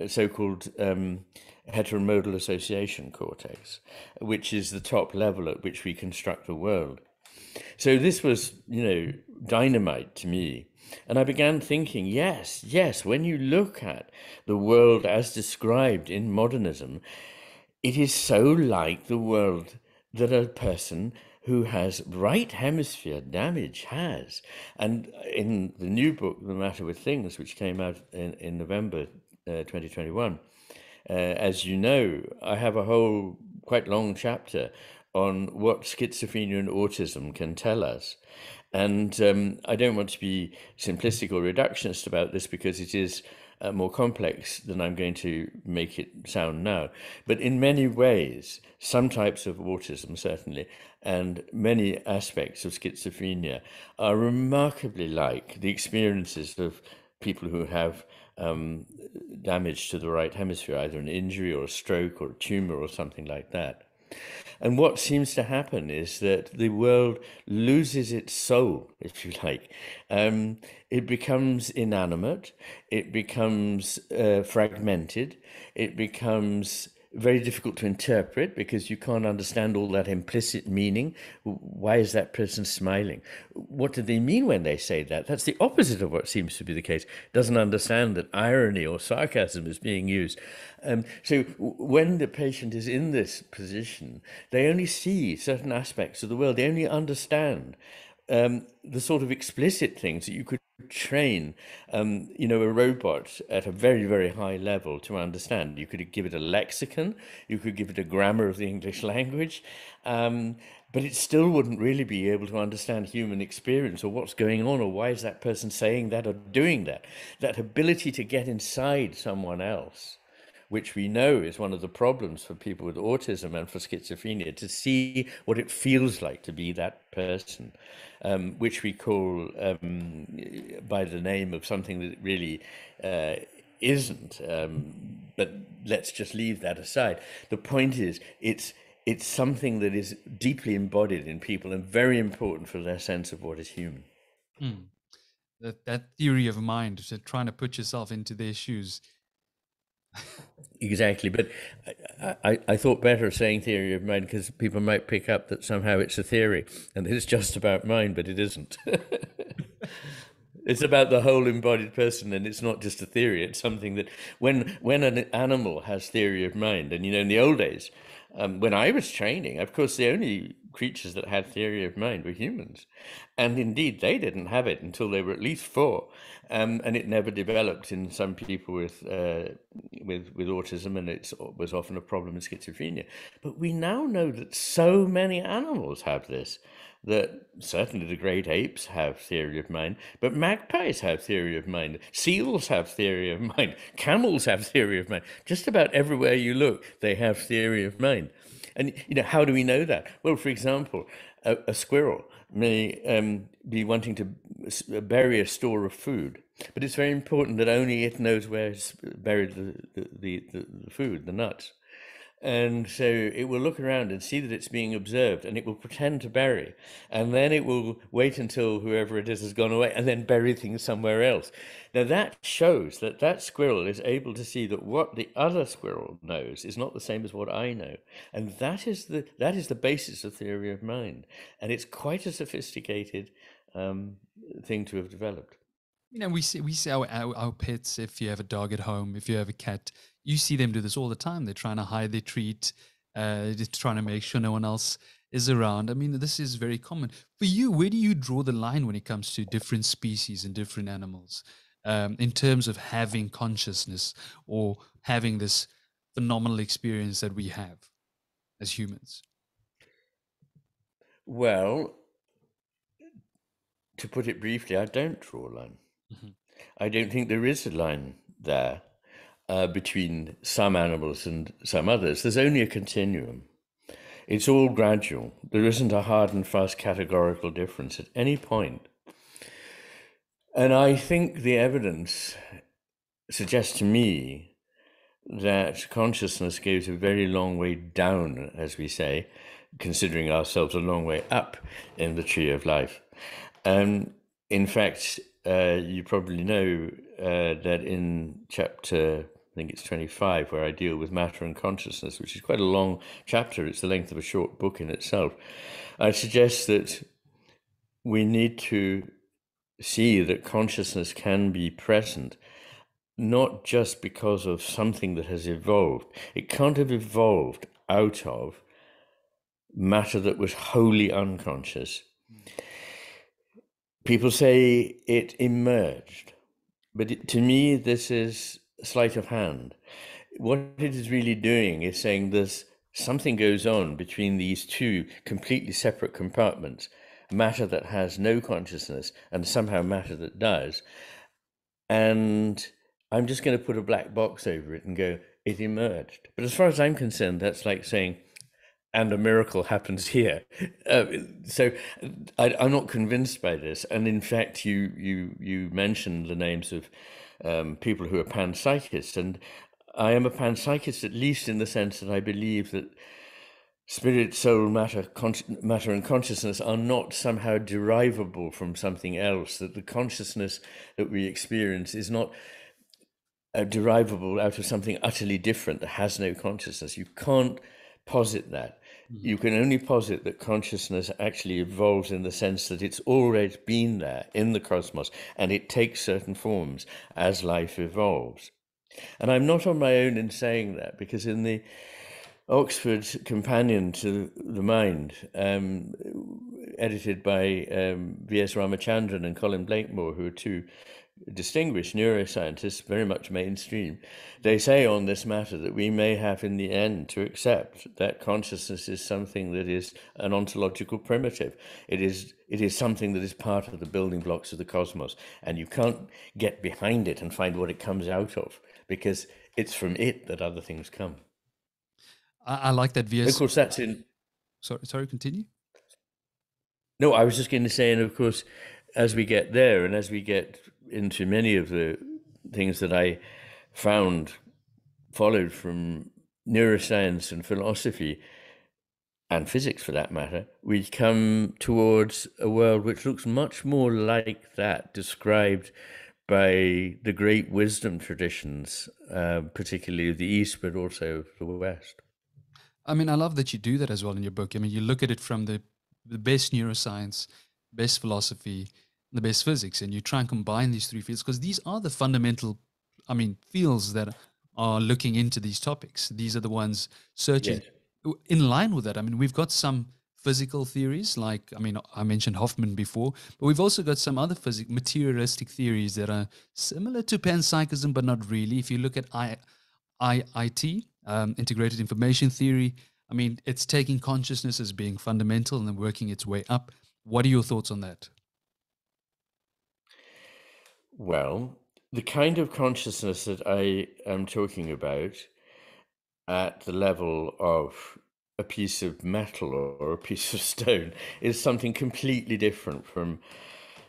so-called um, heteromodal association cortex, which is the top level at which we construct the world. So this was, you know, dynamite to me and I began thinking, yes, yes, when you look at the world as described in modernism, it is so like the world that a person who has right hemisphere damage has. And in the new book, The Matter with Things, which came out in, in November uh, 2021, uh, as you know, I have a whole quite long chapter on what schizophrenia and autism can tell us. And um, I don't want to be simplistic or reductionist about this because it is uh, more complex than I'm going to make it sound now. But in many ways, some types of autism, certainly, and many aspects of schizophrenia are remarkably like the experiences of people who have um, damage to the right hemisphere, either an injury or a stroke or a tumor or something like that. And what seems to happen is that the world loses its soul, if you like. Um, it becomes inanimate, it becomes uh, fragmented, it becomes very difficult to interpret because you can't understand all that implicit meaning. Why is that person smiling? What do they mean when they say that? That's the opposite of what seems to be the case. Doesn't understand that irony or sarcasm is being used. Um, so when the patient is in this position, they only see certain aspects of the world. They only understand um, the sort of explicit things that you could train, um, you know, a robot at a very, very high level to understand. You could give it a lexicon, you could give it a grammar of the English language, um, but it still wouldn't really be able to understand human experience or what's going on or why is that person saying that or doing that. That ability to get inside someone else which we know is one of the problems for people with autism and for schizophrenia, to see what it feels like to be that person, um, which we call um, by the name of something that really uh, isn't. Um, but let's just leave that aside. The point is, it's it's something that is deeply embodied in people and very important for their sense of what is human. Hmm. That that theory of mind, trying to put yourself into their shoes, Exactly, but I, I, I, thought better of saying theory of mind because people might pick up that somehow it's a theory and it's just about mind, but it isn't. it's about the whole embodied person, and it's not just a theory. It's something that when when an animal has theory of mind, and you know, in the old days, um, when I was training, of course, the only creatures that had theory of mind were humans. And indeed, they didn't have it until they were at least four. Um, and it never developed in some people with, uh, with, with autism, and it was often a problem in schizophrenia. But we now know that so many animals have this that certainly the great apes have theory of mind, but magpies have theory of mind, seals have theory of mind, camels have theory of mind. Just about everywhere you look, they have theory of mind. And you know, how do we know that? Well, for example, a, a squirrel may um, be wanting to bury a store of food, but it's very important that only it knows where it's buried the, the, the, the food, the nuts. And so it will look around and see that it's being observed and it will pretend to bury. And then it will wait until whoever it is has gone away and then bury things somewhere else. Now that shows that that squirrel is able to see that what the other squirrel knows is not the same as what I know. And that is the, that is the basis of theory of mind. And it's quite a sophisticated um, thing to have developed. You know, we see we our, our, our pets. If you have a dog at home, if you have a cat, you see them do this all the time. They're trying to hide their treat, uh, just trying to make sure no one else is around. I mean, this is very common. For you, where do you draw the line when it comes to different species and different animals um, in terms of having consciousness or having this phenomenal experience that we have as humans? Well, to put it briefly, I don't draw a line. Mm-hmm. I don't think there is a line there uh, between some animals and some others. There's only a continuum. It's all gradual. There isn't a hard and fast categorical difference at any point. And I think the evidence suggests to me that consciousness goes a very long way down, as we say, considering ourselves a long way up in the tree of life. And in fact, uh, you probably know uh, that in chapter I think it's 25, where I deal with matter and consciousness, which is quite a long chapter. It's the length of a short book in itself. I suggest that we need to see that consciousness can be present, not just because of something that has evolved. It can't have evolved out of matter that was wholly unconscious. People say it emerged, but it, to me, this is sleight of hand. What it is really doing is saying there's something goes on between these two completely separate compartments matter that has no consciousness and somehow matter that does. And I'm just going to put a black box over it and go, it emerged. But as far as I'm concerned, that's like saying, and a miracle happens here. Uh, so I, am not convinced by this. And in fact, you you you mentioned the names of um, people who are panpsychists. And I am a panpsychist, at least in the sense that I believe that spirit, soul, matter, con- matter, and consciousness are not somehow derivable from something else. That the consciousness that we experience is not uh, derivable out of something utterly different that has no consciousness. You can't posit that. Mm-hmm. You can only posit that consciousness actually evolves in the sense that it's always been there in the cosmos and it takes certain forms as life evolves. And I'm not on my own in saying that because in the Oxford Companion to the Mind, um, edited by um, V.S. Ramachandran and Colin Blakemore, who are two distinguished neuroscientists, very much mainstream, they say on this matter that we may have in the end to accept that consciousness is something that is an ontological primitive. It is it is something that is part of the building blocks of the cosmos, and you can't get behind it and find what it comes out of because it's from it that other things come. I, I like that VS. Of course, that's in. Sorry, sorry. Continue. No, I was just going to say, and of course, as we get there, and as we get into many of the things that I found followed from neuroscience and philosophy and physics for that matter, we come towards a world which looks much more like that described by the great wisdom traditions, uh, particularly the East, but also the West. I mean, I love that you do that as well in your book. I mean, you look at it from the, the best neuroscience, best philosophy, the best physics, and you try and combine these three fields because these are the fundamental, I mean, fields that are looking into these topics. These are the ones searching. Yes. In line with that, I mean, we've got some physical theories, like I mean, I mentioned Hoffman before, but we've also got some other physics, materialistic theories that are similar to panpsychism, but not really. If you look at I, IIT, um, integrated information theory, I mean, it's taking consciousness as being fundamental and then working its way up. What are your thoughts on that? Well, the kind of consciousness that I am talking about at the level of a piece of metal or a piece of stone is something completely different from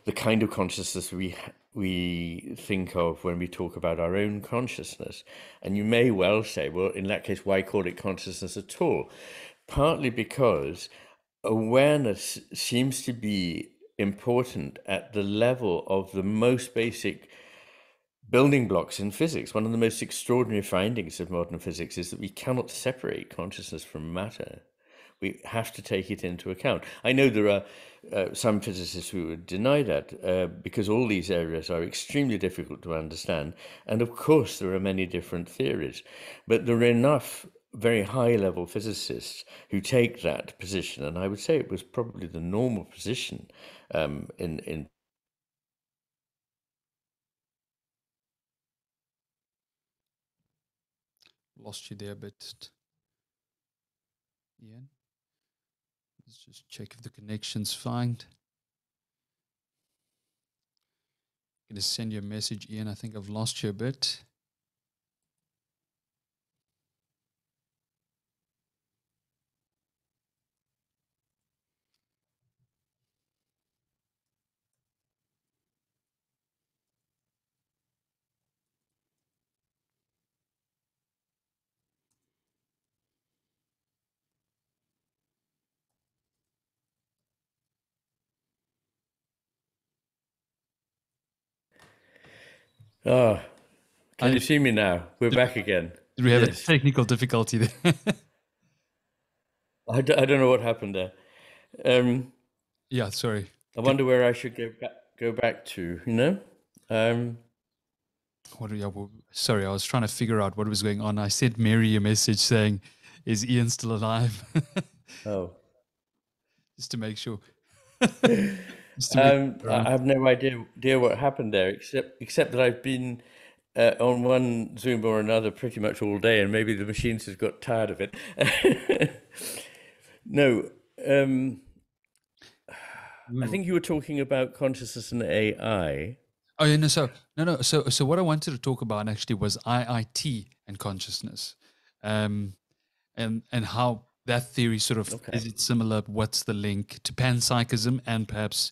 the kind of consciousness we we think of when we talk about our own consciousness. And you may well say, well, in that case, why call it consciousness at all? Partly because awareness seems to be important at the level of the most basic building blocks in physics. One of the most extraordinary findings of modern physics is that we cannot separate consciousness from matter. We have to take it into account. I know there are uh, some physicists who would deny that uh, because all these areas are extremely difficult to understand. And of course, there are many different theories, but there are enough very high level physicists who take that position. And I would say it was probably the normal position um, in, in lost you there a bit. Iain, let's just check if the connection's fine. I'm to send you a message, Iain. I think I've lost you a bit. Oh, can you see me now? We're back again. Did we have yes. a technical difficulty there? I d- I don't know what happened there. Um, yeah, sorry. I wonder where I should go back, go back to, you know? Um, what, are you, sorry, I was trying to figure out what was going on. I sent Mary a message saying, Is Iain still alive? oh. Just to make sure. Um, I have no idea, idea what happened there, except except that I've been uh, on one Zoom or another pretty much all day, and maybe the machines has got tired of it. no, um, I think you were talking about consciousness and AI. Oh yeah, no, so no, no, so so what I wanted to talk about actually was IIT and consciousness, um, and and how that theory sort of okay. is it similar? What's the link to panpsychism and perhaps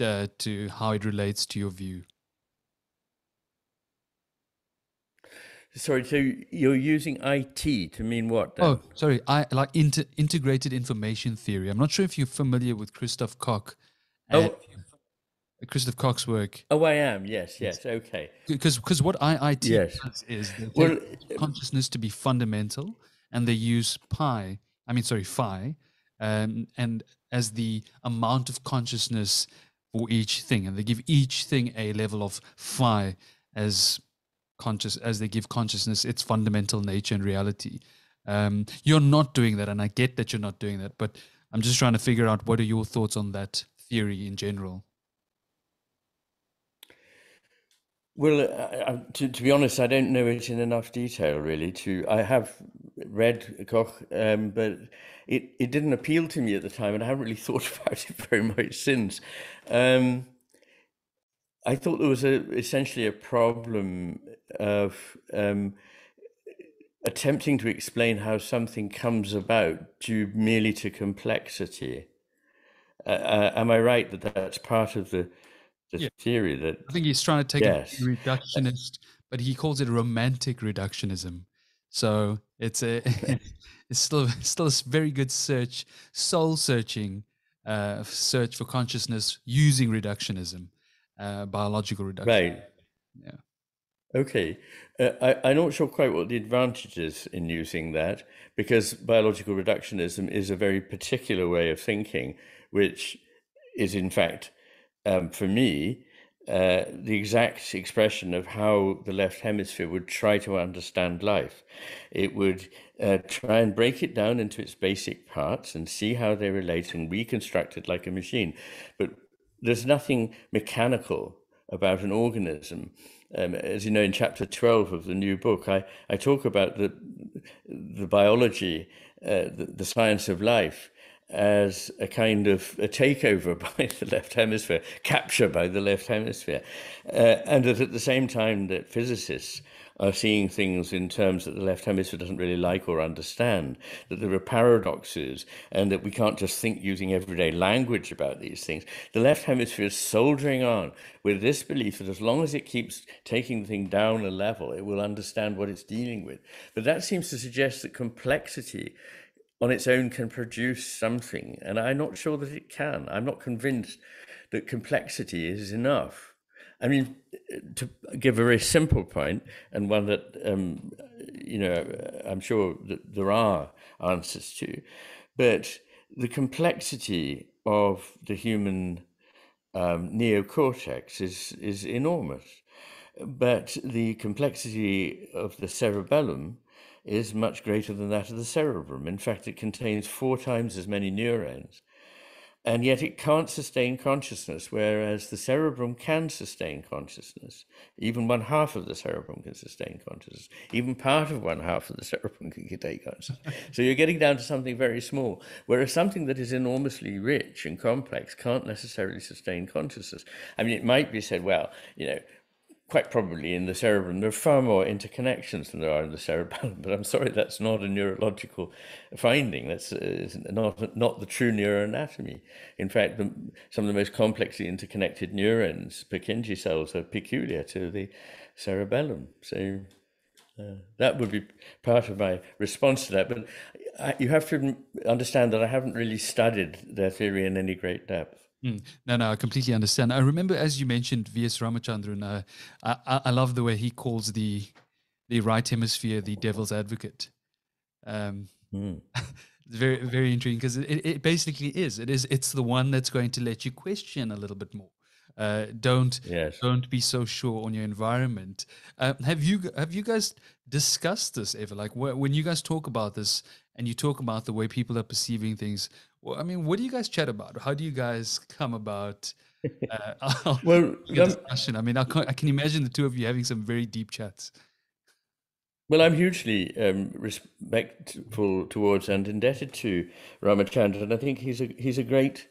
uh, to how it relates to your view? Sorry, so you're using IT to mean what? Then? Oh, sorry, I like inter, integrated information theory. I'm not sure if you're familiar with Christoph Koch. Oh, Christoph Koch's work. Oh, I am. Yes, yes. Okay. Because because what IIT yes. is well, consciousness to be fundamental, and they use pi I mean, sorry, phi, um, and as the amount of consciousness for each thing, and they give each thing a level of phi as conscious as they give consciousness its fundamental nature and reality. Um, you're not doing that, and I get that you're not doing that, but I'm just trying to figure out what are your thoughts on that theory in general. Well, uh, to, to, be honest, I don't know it in enough detail, really. To I have read Koch, um, but it, it didn't appeal to me at the time, and I haven't really thought about it very much since. Um, I thought there was a, essentially a problem of um, attempting to explain how something comes about due merely to complexity. Uh, uh, am I right that that's part of the the yeah. theory that I think he's trying to take yes. a reductionist, but he calls it romantic reductionism. So it's a it's still still a very good search, soul searching uh, search for consciousness using reductionism, uh, biological reduction. Right. Yeah. Okay. Uh, I, I'm not sure quite what the advantage is in using that because biological reductionism is a very particular way of thinking, which is in fact um, for me, uh, the exact expression of how the left hemisphere would try to understand life. It would uh, try and break it down into its basic parts and see how they relate and reconstruct it like a machine. But there's nothing mechanical about an organism. Um, as you know, in chapter 12 of the new book, I, I talk about the, the biology, uh, the, the science of life as a kind of a takeover by the left hemisphere, capture by the left hemisphere, uh, and that at the same time that physicists are seeing things in terms that the left hemisphere doesn't really like or understand, that there are paradoxes, and that we can't just think using everyday language about these things. The left hemisphere is soldiering on with this belief that as long as it keeps taking the thing down a level, it will understand what it's dealing with. But that seems to suggest that complexity on its own can produce something. And I'm not sure that it can. I'm not convinced that complexity is enough. I mean, to give a very simple point, and one that um, you know I'm sure that there are answers to, but the complexity of the human um, neocortex is is enormous, but the complexity of the cerebellum is much greater than that of the cerebrum. In fact, it contains four times as many neurons. And yet it can't sustain consciousness, whereas the cerebrum can sustain consciousness. Even one half of the cerebrum can sustain consciousness. Even part of one half of the cerebrum can contain consciousness. so you're getting down to something very small, whereas something that is enormously rich and complex can't necessarily sustain consciousness. I mean, it might be said, well, you know, quite probably in the cerebrum, there are far more interconnections than there are in the cerebellum. But I'm sorry, that's not a neurological finding. That's uh, not not the true neuroanatomy. In fact, the, some of the most complexly interconnected neurons, Purkinje cells, are peculiar to the cerebellum. So. Uh, that would be part of my response to that. But I, you have to understand that I haven't really studied their theory in any great depth. Mm. No, no, I completely understand. I remember, as you mentioned, V.S. Ramachandran. Uh, I, I love the way he calls the the right hemisphere the devil's advocate. Um, mm. it's very, very intriguing because it, it basically is. It is. It's the one that's going to let you question a little bit more. Uh, don't yes. don't be so sure on your environment. Uh, have you have you guys discussed this ever? Like wh- when you guys talk about this and you talk about the way people are perceiving things, well, I mean, what do you guys chat about? How do you guys come about? Uh, well, discussion. I mean, I can, I can imagine the two of you having some very deep chats. Well, I'm hugely um, respectful towards and indebted to Ramachandran. I think he's a he's a great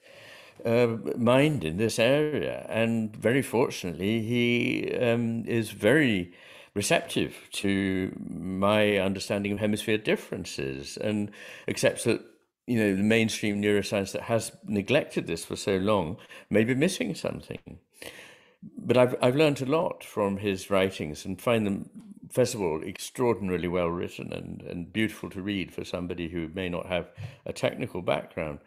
uh, mind in this area, and very fortunately, he um, is very receptive to my understanding of hemisphere differences and accepts that you know, the mainstream neuroscience that has neglected this for so long may be missing something. But I've, I've learned a lot from his writings and find them, first of all, extraordinarily well written and, and beautiful to read for somebody who may not have a technical background.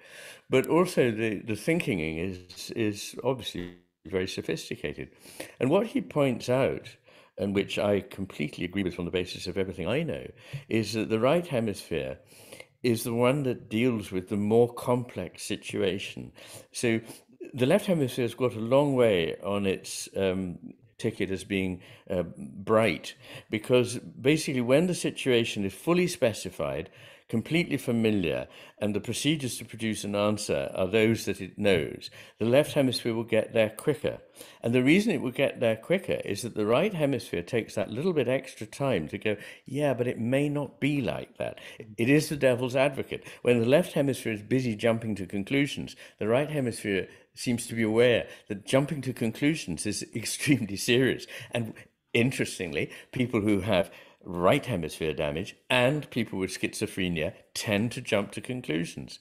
But also, the, the thinking is, is obviously very sophisticated. And what he points out, and which I completely agree with on the basis of everything I know, is that the right hemisphere is the one that deals with the more complex situation. So the left hemisphere has got a long way on its um, ticket as being uh, bright because basically when the situation is fully specified, completely familiar and the procedures to produce an answer are those that it knows, the left hemisphere will get there quicker. And the reason it will get there quicker is that the right hemisphere takes that little bit extra time to go, yeah, but it may not be like that. It is the devil's advocate. When the left hemisphere is busy jumping to conclusions, the right hemisphere seems to be aware that jumping to conclusions is extremely serious. And interestingly, people who have right hemisphere damage and people with schizophrenia tend to jump to conclusions.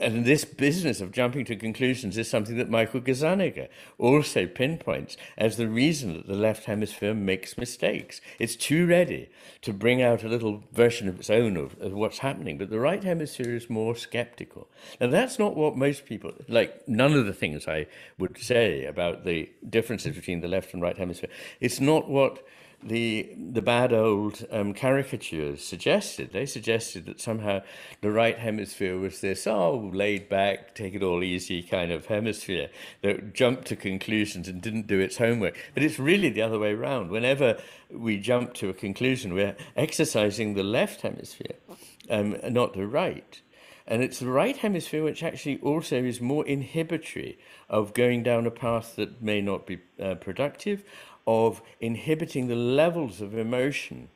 And this business of jumping to conclusions is something that Michael Gazzaniga also pinpoints as the reason that the left hemisphere makes mistakes. It's too ready to bring out a little version of its own of, of what's happening, but the right hemisphere is more skeptical. And that's not what most people, like none of the things I would say about the differences between the left and right hemisphere, it's not what the the bad old um, caricatures suggested. They suggested that somehow the right hemisphere was this oh laid back, take it all easy kind of hemisphere that jumped to conclusions and didn't do its homework. But it's really the other way around. Whenever we jump to a conclusion, we're exercising the left hemisphere, um, not the right. And it's the right hemisphere which actually also is more inhibitory of going down a path that may not be uh, productive of inhibiting the levels of emotion,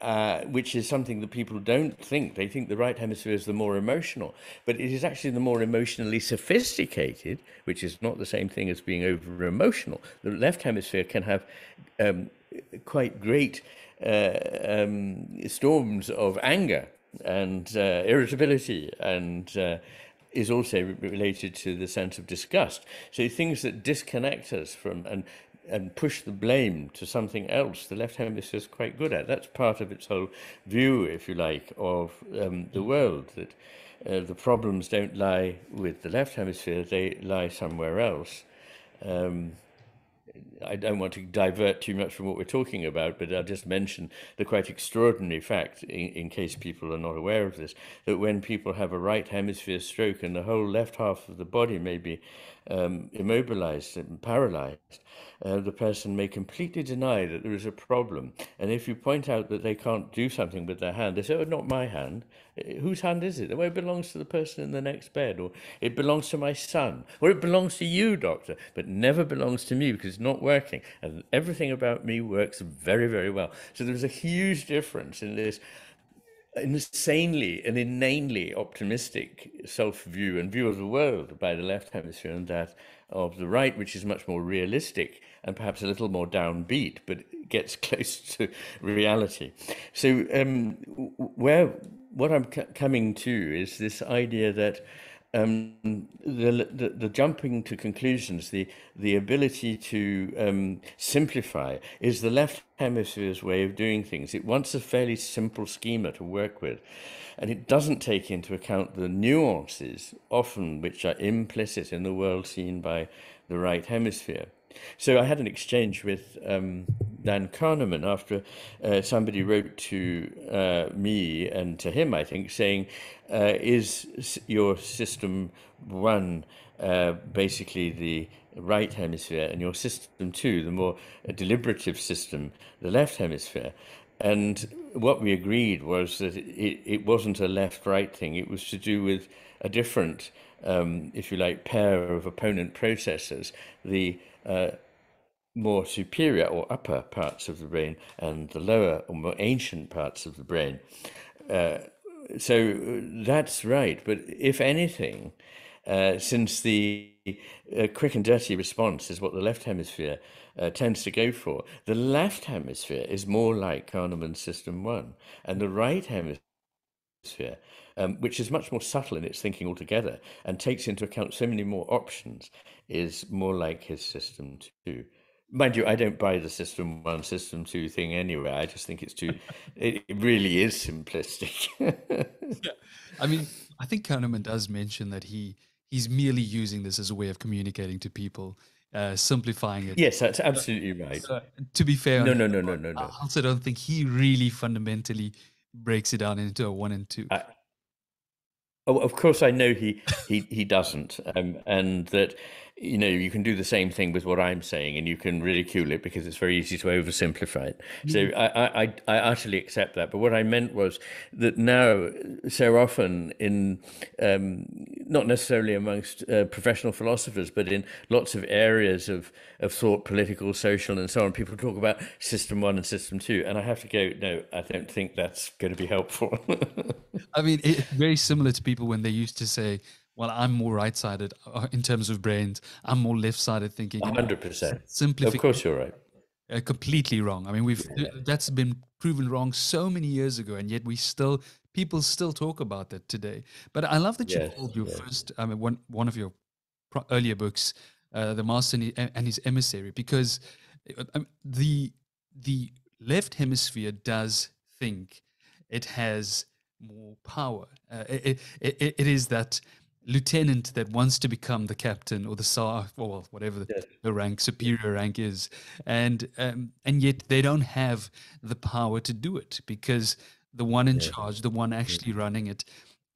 uh, which is something that people don't think. They think the right hemisphere is the more emotional, but it is actually the more emotionally sophisticated, which is not the same thing as being over emotional. The left hemisphere can have um, quite great uh, um, storms of anger and uh, irritability and uh, is also related to the sense of disgust. So things that disconnect us from and and push the blame to something else, the left hemisphere is quite good at. That's part of its whole view, if you like, of um, the world. That uh, the problems don't lie with the left hemisphere; they lie somewhere else. Um, I don't want to divert too much from what we're talking about, but I'll just mention the quite extraordinary fact, in, in, case people are not aware of this, that when people have a right hemisphere stroke and the whole left half of the body may be um, immobilized and paralyzed, uh, the person may completely deny that there is a problem. And if you point out that they can't do something with their hand, they say, oh, not my hand. Whose hand is it? Well, it belongs to the person in the next bed, or it belongs to my son, or it belongs to you, doctor, but never belongs to me because it's not working. And everything about me works very, very well. So there's a huge difference in this insanely and inanely optimistic self view and view of the world by the left hemisphere and that of the right, which is much more realistic and perhaps a little more downbeat, but gets close to reality. So, um, where what I'm coming to is this idea that um, the, the, the jumping to conclusions, the the ability to um, simplify, is the left hemisphere's way of doing things. It wants a fairly simple schema to work with, and it doesn't take into account the nuances, often which are implicit in the world seen by the right hemisphere. So I had an exchange with um, Dan Kahneman after uh, somebody wrote to uh, me and to him, I think, saying, uh, "Is your system one uh, basically the right hemisphere, and your system two, the more deliberative system, the left hemisphere?" And what we agreed was that it, it wasn't a left-right thing; it was to do with a different, um, if you like, pair of opponent processors. The uh, more superior or upper parts of the brain and the lower or more ancient parts of the brain. Uh, so that's right. But if anything, uh, since the uh, quick and dirty response is what the left hemisphere uh, tends to go for, the left hemisphere is more like Kahneman's system one, and the right hemisphere um, which is much more subtle in its thinking altogether and takes into account so many more options, is more like his system two. Mind you, I don't buy the system one, system two thing anyway. I just think it's too, it really is simplistic. yeah. I mean, I think Kahneman does mention that he he's merely using this as a way of communicating to people, uh, simplifying it. Yes, that's absolutely right. Uh, to be fair, no, no, no, no, no, no. I also don't think he really fundamentally breaks it down into a one and two. I, Oh, of course, I know he he he doesn't, um, and that you know, you can do the same thing with what I'm saying, and you can ridicule it because it's very easy to oversimplify it. Mm-hmm. So I, I, I utterly accept that. But what I meant was that now, so often in um, not necessarily amongst uh, professional philosophers, but in lots of areas of of thought, political, social, and so on, people talk about system one and system two, and I have to go. No, I don't think that's going to be helpful. I mean, it's very similar to people when they used to say well, I'm more right sided uh, in terms of brains. I'm more left sided thinking. 100%. Simplification. Of course, you're right. Uh, completely wrong. I mean, we've yeah. that's been proven wrong so many years ago, and yet we still people still talk about that today. But I love that you yes, called your yes. first, I mean, one one of your earlier books, uh, "The Master and His Emissary," because uh, um, the the left hemisphere does think it has more power. Uh, it, it, it is that lieutenant that wants to become the captain or the tsar or whatever the, yes. the rank superior rank is. And um, and yet they don't have the power to do it because the one in charge the one actually running it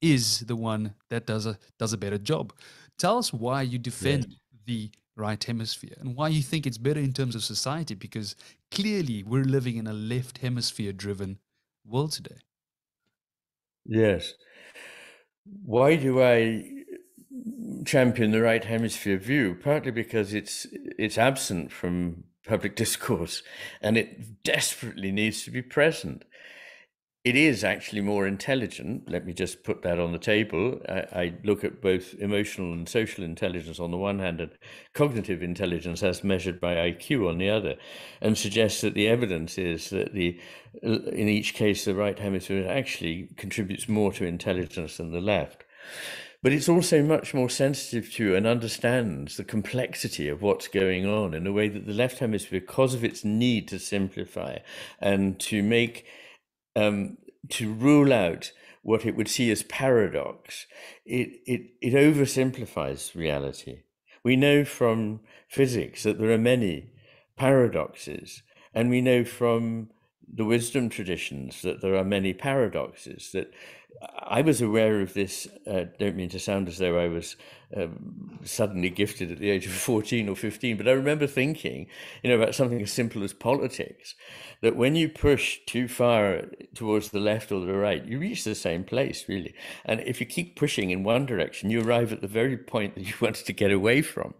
is the one that does a does a better job. Tell us why you defend the right hemisphere and why you think it's better in terms of society because clearly we're living in a left hemisphere driven world today. Yes. Why do I champion the right hemisphere view, partly because it's it's absent from public discourse and it desperately needs to be present. It is actually more intelligent. Let me just put that on the table. I, I, look at both emotional and social intelligence on the one hand and cognitive intelligence as measured by IQ on the other, and suggest that the evidence is that the in each case the right hemisphere actually contributes more to intelligence than the left but it's also much more sensitive to and understands the complexity of what's going on in a way that the left hemisphere, because of its need to simplify and to make, um, to rule out what it would see as paradox, it, it, it oversimplifies reality. We know from physics that there are many paradoxes, and we know from the wisdom traditions that there are many paradoxes that I was aware of this. Uh, don't mean to sound as though I was um, suddenly gifted at the age of 14 or 15, but I remember thinking, you know, about something as simple as politics, that when you push too far towards the left or the right, you reach the same place, really. And if you keep pushing in one direction, you arrive at the very point that you wanted to get away from.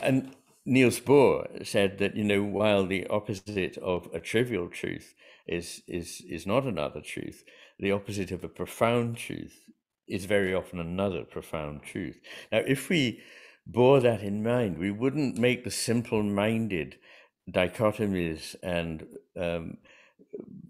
And Niels Bohr said that, you know, while the opposite of a trivial truth is, is, is not another truth, the opposite of a profound truth is very often another profound truth. Now, if we bore that in mind, we wouldn't make the simple minded dichotomies and um,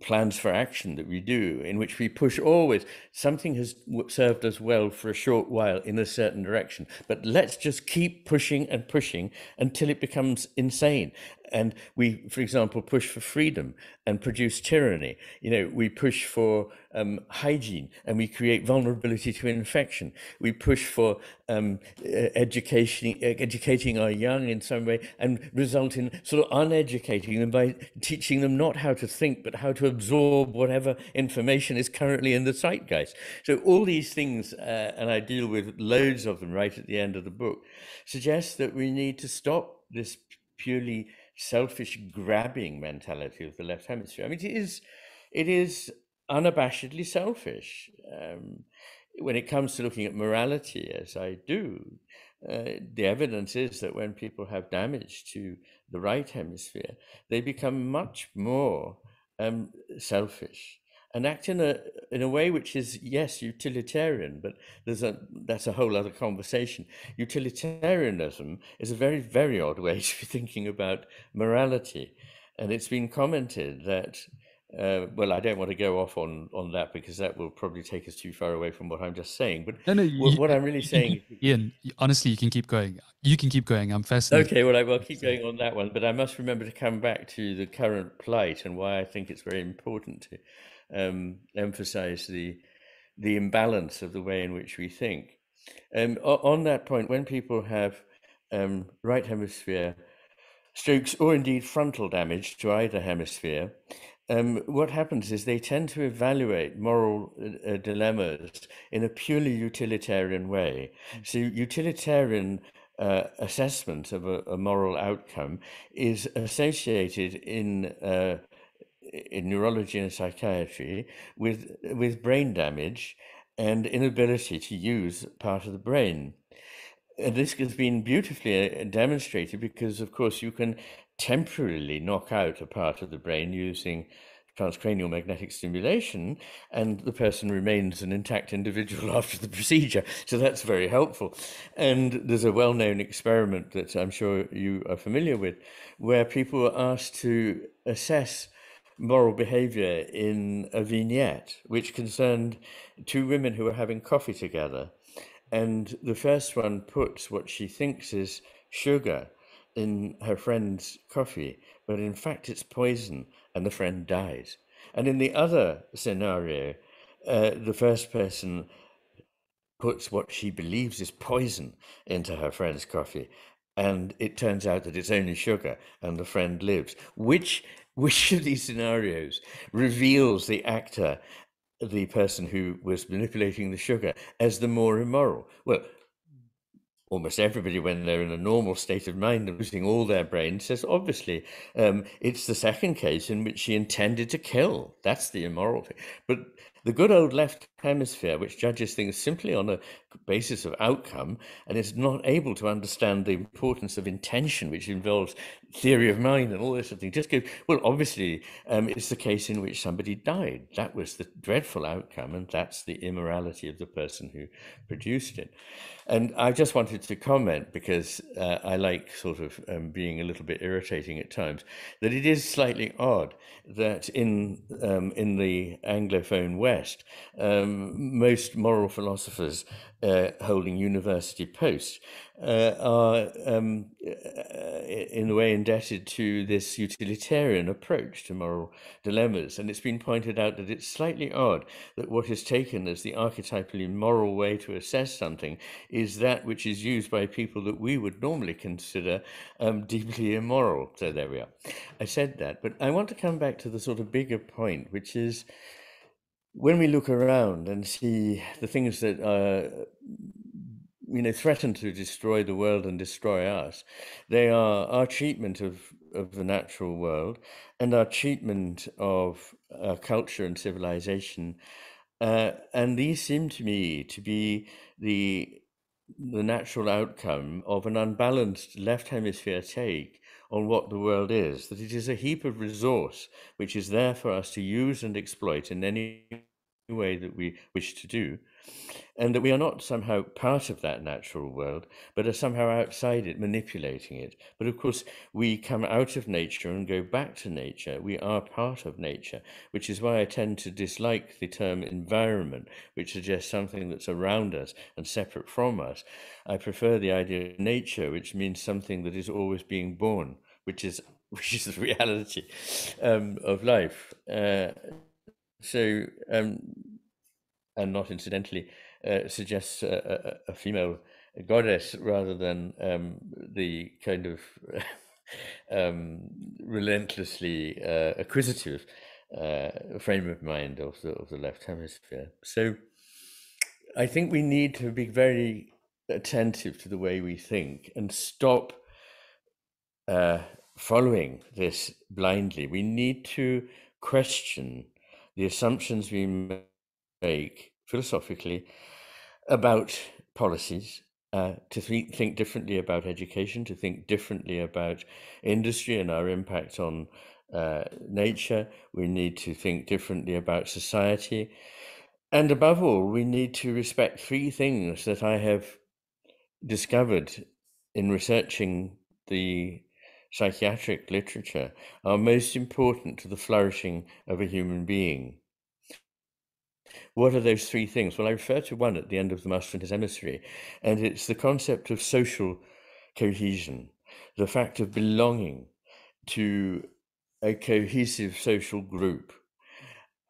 plans for action that we do, in which we push always something has served us well for a short while in a certain direction, but let's just keep pushing and pushing until it becomes insane and we, for example, push for freedom and produce tyranny. You know, we push for um, hygiene and we create vulnerability to infection. We push for um, education, educating our young in some way and result in sort of uneducating them by teaching them not how to think, but how to absorb whatever information is currently in the zeitgeist. So all these things, uh, and I deal with loads of them right at the end of the book, suggest that we need to stop this purely selfish grabbing mentality of the left hemisphere. I mean, it is, it is unabashedly selfish. Um, when it comes to looking at morality, as I do, uh, the evidence is that when people have damage to the right hemisphere, they become much more um, selfish and act in a in a way which is yes utilitarian but there's a that's a whole other conversation utilitarianism is a very very odd way to be thinking about morality and it's been commented that uh, well, I don't want to go off on on that because that will probably take us too far away from what I'm just saying. But no, no, what, you, what I'm really saying, Iain, honestly, you can keep going. You can keep going. I'm fascinated. Okay, well, I will keep going on that one, but I must remember to come back to the current plight and why I think it's very important to um, emphasize the the imbalance of the way in which we think. Um, on that point, when people have um, right hemisphere strokes or indeed frontal damage to either hemisphere, um, what happens is they tend to evaluate moral uh, dilemmas in a purely utilitarian way. Mm. So, utilitarian uh, assessment of a, a, moral outcome is associated in uh, in neurology and psychiatry with with brain damage and inability to use part of the brain. And this has been beautifully uh, demonstrated because, of course, you can temporarily knock out a part of the brain using transcranial magnetic stimulation, and the person remains an intact individual after the procedure. So that's very helpful. And there's a well known experiment that I'm sure you are familiar with, where people are asked to assess moral behavior in a vignette, which concerned two women who were having coffee together. And the first one puts what she thinks is sugar in her friend's coffee, but in fact it's poison and the friend dies. And in the other scenario, uh, the first person puts what she believes is poison into her friend's coffee, and it turns out that it's only sugar, and the friend lives. Which which of these scenarios reveals the actor, the person who was manipulating the sugar, as the more immoral? Well, almost everybody, when they're in a normal state of mind losing all their brain, says obviously um, it's the second case in which she intended to kill. That's the immoral thing. But the good old left hemisphere, which judges things simply on a basis of outcome and is not able to understand the importance of intention, which involves theory of mind and all this sort of thing, just goes, well, obviously, um, it's the case in which somebody died. That was the dreadful outcome, and that's the immorality of the person who produced it. And I just wanted to comment because uh, I like sort of um, being a little bit irritating at times that it is slightly odd that in um, in the Anglophone West, um, most moral philosophers uh, holding university posts uh, are um, uh, in a way indebted to this utilitarian approach to moral dilemmas. And it's been pointed out that it's slightly odd that what is taken as the archetypally moral way to assess something is that which is used by people that we would normally consider um, deeply immoral. So there we are. I said that, but I want to come back to the sort of bigger point, which is when we look around and see the things that are you know threaten to destroy the world and destroy us they are our treatment of of the natural world and our treatment of our culture and civilization. Uh, and these seem to me to be the the natural outcome of an unbalanced left hemisphere take on what the world is, that it is a heap of resource which is there for us to use and exploit in any way that we wish to do, and that we are not somehow part of that natural world, but are somehow outside it, manipulating it. But of course, we come out of nature and go back to nature. We are part of nature, which is why I tend to dislike the term environment, which suggests something that's around us and separate from us. I prefer the idea of nature, which means something that is always being born, which is which is the reality um, of life. Uh, so, um, and not incidentally, uh, suggests a, a, a, female goddess rather than um, the kind of um, relentlessly uh, acquisitive uh, frame of mind of the of the left hemisphere. So, I think we need to be very attentive to the way we think and stop uh, following this blindly. We need to question the assumptions we make philosophically about policies, uh, to think, think differently about education, to think differently about industry and our impact on uh, nature. We need to think differently about society. And above all, we need to respect three things that I have discovered in researching the psychiatric literature are most important to the flourishing of a human being. What are those three things? Well, I refer to one at the end of the Master and his emissary, and it's the concept of social cohesion, the fact of belonging to a cohesive social group.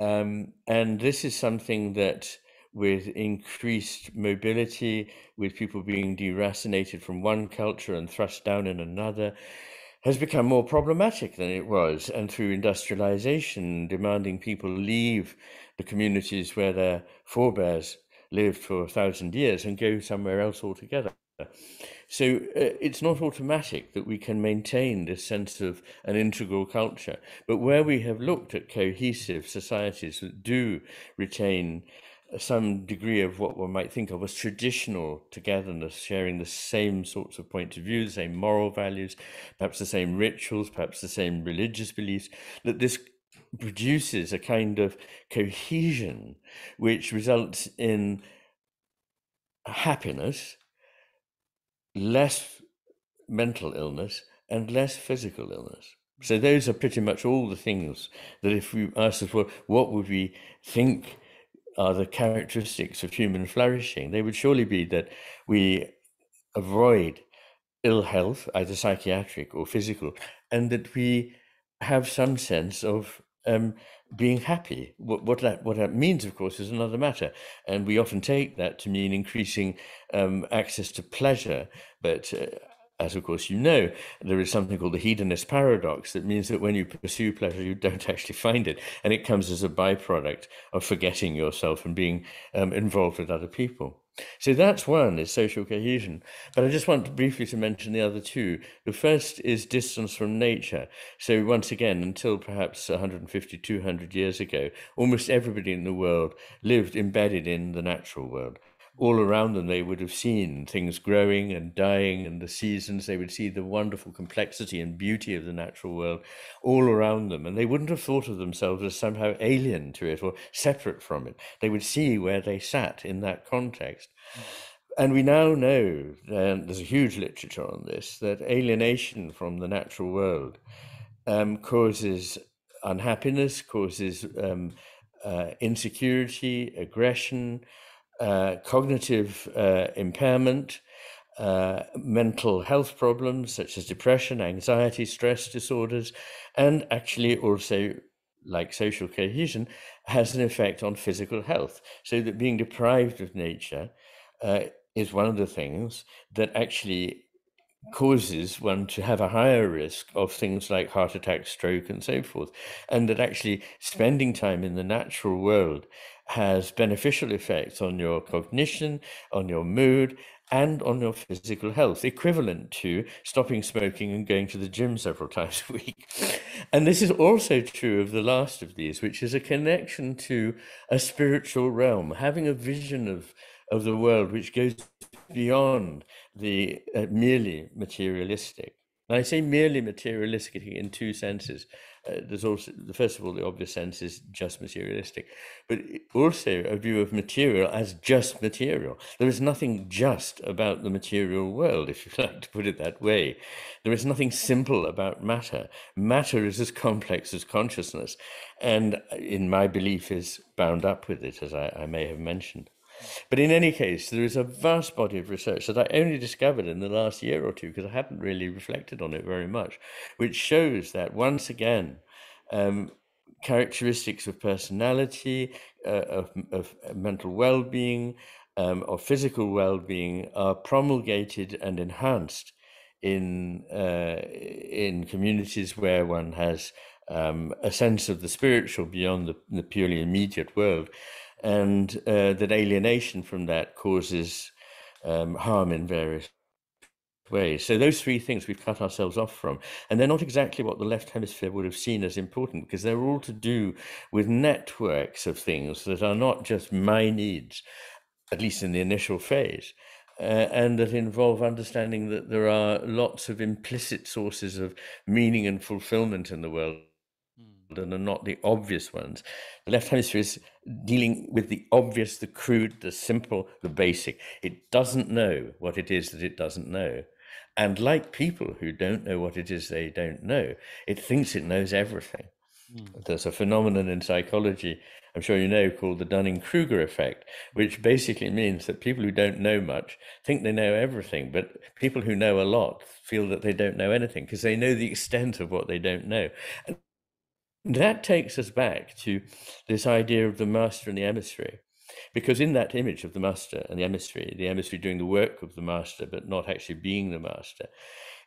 Um, and this is something that, with increased mobility, with people being deracinated from one culture and thrust down in another, has become more problematic than it was, and through industrialization, demanding people leave the communities where their forebears lived for a thousand years and go somewhere else altogether. So uh, it's not automatic that we can maintain this sense of an integral culture. But where we have looked at cohesive societies that do retain some degree of what one might think of as traditional togetherness, sharing the same sorts of points of view, the same moral values, perhaps the same rituals, perhaps the same religious beliefs, that this produces a kind of cohesion which results in happiness, less mental illness, and less physical illness. So mm-hmm. those are pretty much all the things that if we ask us, well, what would we think are the characteristics of human flourishing, they would surely be that we avoid ill health, either psychiatric or physical, and that we have some sense of um, being happy. What, what, that what that means, of course, is another matter, and we often take that to mean increasing um, access to pleasure. But uh, as of course you know, there is something called the hedonist paradox that means that when you pursue pleasure, you don't actually find it, and it comes as a byproduct of forgetting yourself and being um, involved with other people. So that's one is social cohesion. But I just want briefly to mention the other two. The first is distance from nature. So once again, until perhaps 150, 200 years ago, almost everybody in the world lived embedded in the natural world all around them, they would have seen things growing and dying and the seasons. They would see the wonderful complexity and beauty of the natural world all around them. And they wouldn't have thought of themselves as somehow alien to it or separate from it. They would see where they sat in that context. And we now know, and there's a huge literature on this, that alienation from the natural world um, causes unhappiness, causes um, uh, insecurity, aggression, uh, cognitive uh, impairment, uh, mental health problems such as depression, anxiety, stress disorders, and actually also, like social cohesion, has an effect on physical health. So that being deprived of nature uh, is one of the things that actually causes one to have a higher risk of things like heart attack, stroke, and so forth. And that actually spending time in the natural world has beneficial effects on your cognition, on your mood, and on your physical health, equivalent to stopping smoking and going to the gym several times a week. And this is also true of the last of these, which is a connection to a spiritual realm, having a vision of, of the world which goes beyond the uh, merely materialistic. And I say merely materialistic in two senses. Uh, there's also, the first of all, the obvious sense is just materialistic, but also a view of material as just material. There is nothing just about the material world, if you like to put it that way. There is nothing simple about matter. Matter is as complex as consciousness, and uh, in my belief, is bound up with it, as I, I may have mentioned. But in any case, there is a vast body of research that I only discovered in the last year or two because I hadn't really reflected on it very much, which shows that once again, um, characteristics of personality, uh, of, of mental well being, um, of physical well being are promulgated and enhanced in, uh, in communities where one has um, a sense of the spiritual beyond the, the purely immediate world and uh, that alienation from that causes um, harm in various ways. So those three things we've cut ourselves off from, and they're not exactly what the left hemisphere would have seen as important because they're all to do with networks of things that are not just my needs, at least in the initial phase. Uh, and that involve understanding that there are lots of implicit sources of meaning and fulfillment in the world and are not the obvious ones. The left hemisphere is dealing with the obvious, the crude, the simple, the basic. It doesn't know what it is that it doesn't know. And like people who don't know what it is they don't know, it thinks it knows everything. Mm. There's a phenomenon in psychology, I'm sure you know, called the Dunning Kruger effect, which basically means that people who don't know much think they know everything, but people who know a lot feel that they don't know anything because they know the extent of what they don't know. And that takes us back to this idea of the master and the emissary. Because in that image of the master and the emissary, the emissary doing the work of the master, but not actually being the master,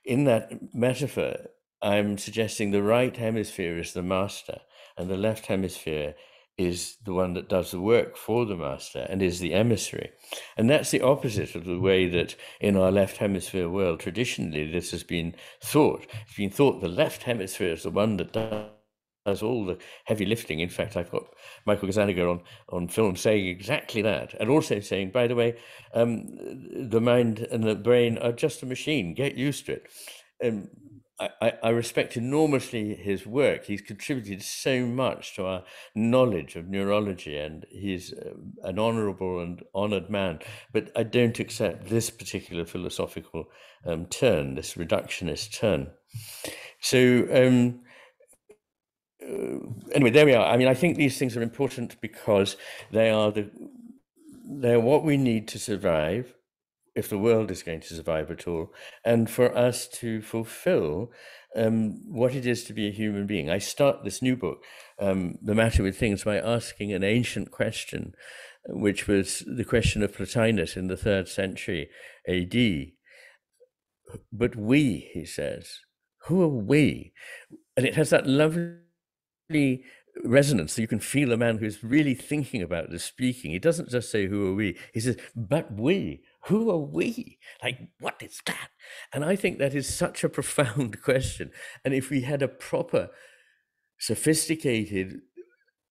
in that metaphor, I'm suggesting the right hemisphere is the master and the left hemisphere is the one that does the work for the master and is the emissary. And that's the opposite of the way that in our left hemisphere world, traditionally, this has been thought. It's been thought the left hemisphere is the one that does all the heavy lifting. In fact, I've got Michael Gazzaniga on, on film saying exactly that, and also saying, by the way, um, the mind and the brain are just a machine. Get used to it. Um, I, I respect enormously his work. He's contributed so much to our knowledge of neurology, and he's uh, an honourable and honoured man. But I don't accept this particular philosophical um, turn, this reductionist turn. So, um, anyway, there we are. I mean, I think these things are important because they are the they are what we need to survive if the world is going to survive at all, and for us to fulfill um, what it is to be a human being. I start this new book, um, The Matter with Things, by asking an ancient question, which was the question of Plotinus in the third century AD. But we, he says, who are we? And it has that lovely resonance so you can feel a man who's really thinking about this speaking. He doesn't just say, Who are we? He says, But we who are we? Like, what is that? And I think that is such a profound question. And if we had a proper, sophisticated,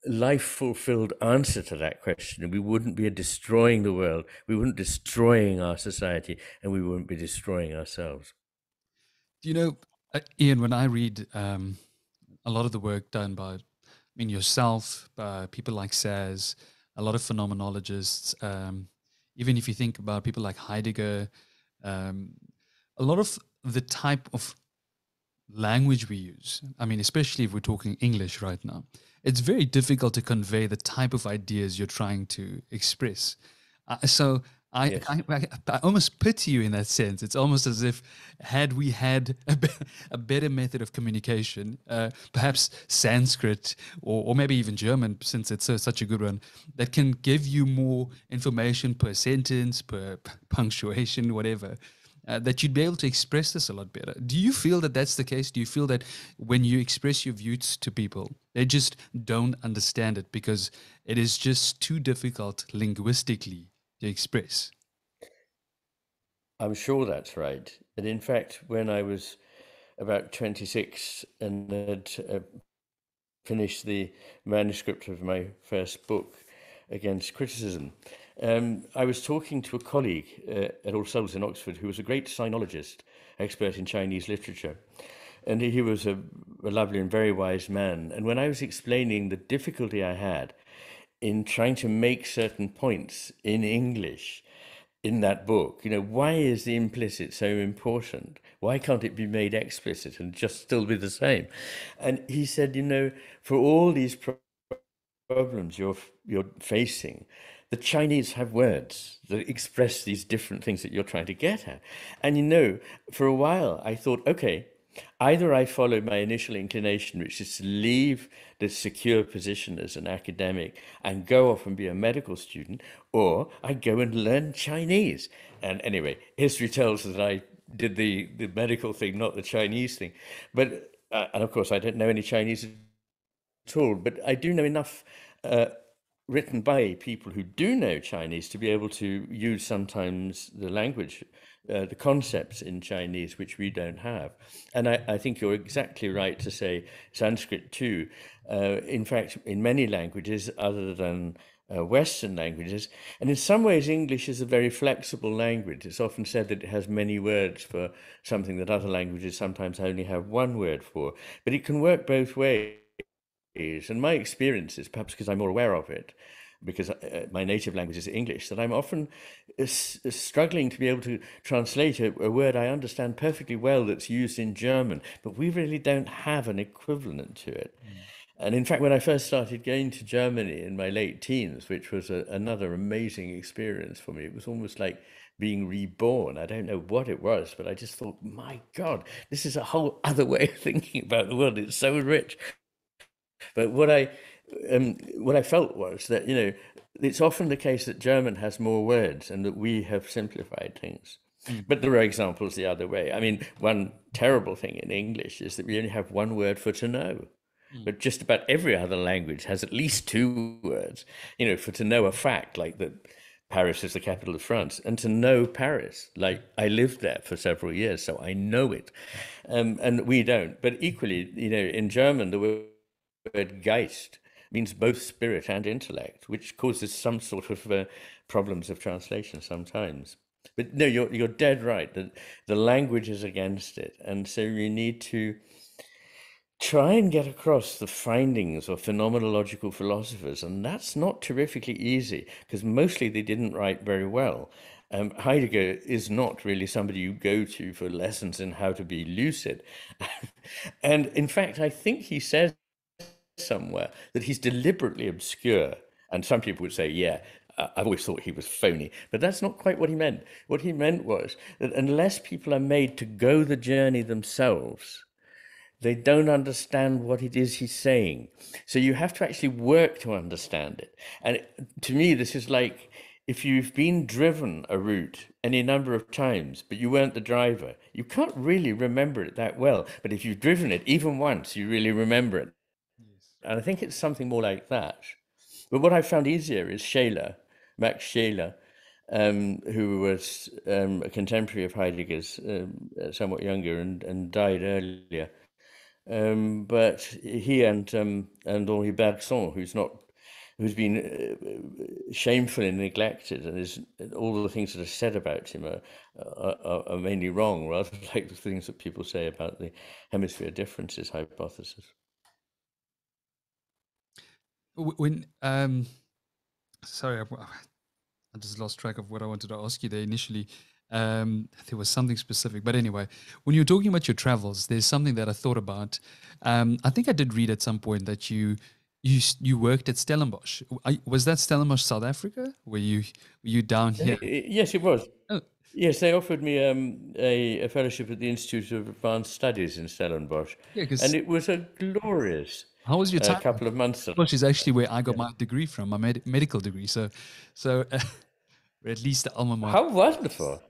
life fulfilled answer to that question, we wouldn't be destroying the world, we wouldn't be destroying our society, and we wouldn't be destroying ourselves. Do you know, uh, Iain, when I read um, a lot of the work done by I mean, yourself, by people like Sass, a lot of phenomenologists, um, even if you think about people like Heidegger, um, a lot of the type of language we use, I mean, especially if we're talking English right now, it's very difficult to convey the type of ideas you're trying to express. Uh, so I, yes. I, I, I, almost pity you in that sense. It's almost as if had we had a, be, a better method of communication, uh, perhaps Sanskrit or, or maybe even German, since it's such a good one, that can give you more information per sentence, per punctuation, whatever. Uh, that you'd be able to express this a lot better. Do you feel that that's the case? Do you feel that when you express your views to people, they just don't understand it because it is just too difficult linguistically to express. I'm sure that's right. And in fact, when I was about 26 and had uh, finished the manuscript of my first book against criticism, um, I was talking to a colleague uh, at All Souls in Oxford who was a great sinologist, expert in Chinese literature. And he was a, a lovely and very wise man. And when I was explaining the difficulty I had in trying to make certain points in English in that book. You know, why is the implicit so important? Why can't it be made explicit and just still be the same? And he said, you know, for all these problems you're you're facing, the Chinese have words that express these different things that you're trying to get at. And you know, for a while I thought, okay, Either I follow my initial inclination, which is to leave the secure position as an academic and go off and be a medical student, or I go and learn Chinese. And anyway, history tells that I did the, the medical thing, not the Chinese thing. But, uh, and of course, I don't know any Chinese at all, but I do know enough uh, written by people who do know Chinese to be able to use sometimes the language uh, the concepts in Chinese which we don't have. And I, I think you're exactly right to say Sanskrit too. Uh, in fact, in many languages other than uh, Western languages, and in some ways, English is a very flexible language. It's often said that it has many words for something that other languages sometimes only have one word for, but it can work both ways. And my experience is, perhaps because I'm more aware of it, because uh, my native language is English, that I'm often uh, uh, struggling to be able to translate a, a, word I understand perfectly well that's used in German, but we really don't have an equivalent to it. Mm. And in fact, when I first started going to Germany in my late teens, which was a, another amazing experience for me, it was almost like being reborn. I don't know what it was, but I just thought, my God, this is a whole other way of thinking about the world. It's so rich. But what I um, what I felt was that you know it's often the case that German has more words and that we have simplified things. Mm. But there are examples the other way. I mean, one terrible thing in English is that we only have one word for to know. Mm. But just about every other language has at least two words. You know, for to know a fact like that Paris is the capital of France, and to know Paris, like I lived there for several years, so I know it, um, and we don't. But equally, you know, in German, the word Geist means both spirit and intellect, which causes some sort of uh, problems of translation sometimes. But no, you're you're dead right. that the language is against it, and so you need to try and get across the findings of phenomenological philosophers, and that's not terrifically easy because mostly they didn't write very well. Um, Heidegger is not really somebody you go to for lessons in how to be lucid. and in fact, I think he says somewhere that he's deliberately obscure. And some people would say, yeah, I've always thought he was phony, but that's not quite what he meant. What he meant was that unless people are made to go the journey themselves, they don't understand what it is he's saying. So you have to actually work to understand it. And to me, this is like if you've been driven a route any number of times, but you weren't the driver, you can't really remember it that well. But if you've driven it even once, you really remember it. And I think it's something more like that. But what I found easier is Scheler, Max Scheler, um, who was um, a contemporary of Heidegger's, um, somewhat younger and, and died earlier. Um, but he and um, and Henri Bergson, who's not, who's been uh, shamefully neglected, and is all the things that are said about him are, are, are mainly wrong, rather like the things that people say about the hemisphere differences hypothesis. When um, sorry, I, I just lost track of what I wanted to ask you there initially. Um, there was something specific, but anyway, when you're talking about your travels, there's something that I thought about. Um, I think I did read at some point that you you you worked at Stellenbosch. Was that Stellenbosch, South Africa? Were you were you down here? Yes, it was. Oh. Yes, they offered me um, a, a, fellowship at the Institute of Advanced Studies in Stellenbosch, yeah, and it was a glorious. How was your time? A couple of months. Stellenbosch is actually where I got yeah. my degree from, my med- medical degree. So, so. Uh, at least the alma mater. How wonderful!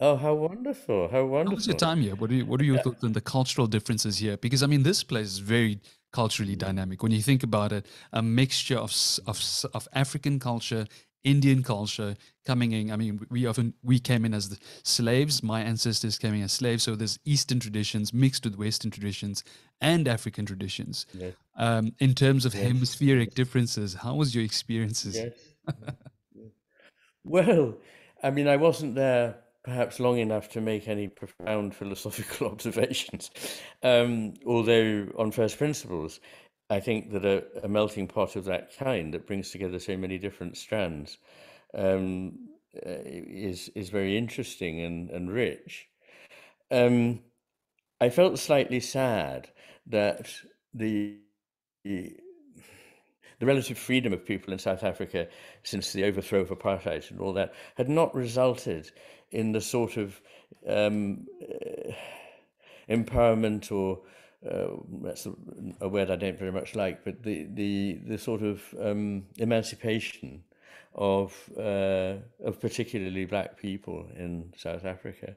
oh, how wonderful! How wonderful! How was your time here? What are you, what are your yeah. thoughts on the cultural differences here? Because I mean, this place is very culturally dynamic. When you think about it, a mixture of of, of African culture, Indian culture coming in. I mean, we often we came in as the slaves. My ancestors came in as slaves. So there's Eastern traditions mixed with Western traditions and African traditions. Yes. Um, in terms of yes. hemispheric differences, how was your experiences? Yes. Well, I mean, I wasn't there perhaps long enough to make any profound philosophical observations. Um, although, on first principles, I think that a, a, melting pot of that kind that brings together so many different strands um, uh, is is very interesting and, and rich. Um, I felt slightly sad that the the relative freedom of people in South Africa since the overthrow of apartheid and all that had not resulted in the sort of um, uh, empowerment or uh, that's a, a, word I don't very much like, but the the the sort of um, emancipation of uh, of particularly black people in South Africa,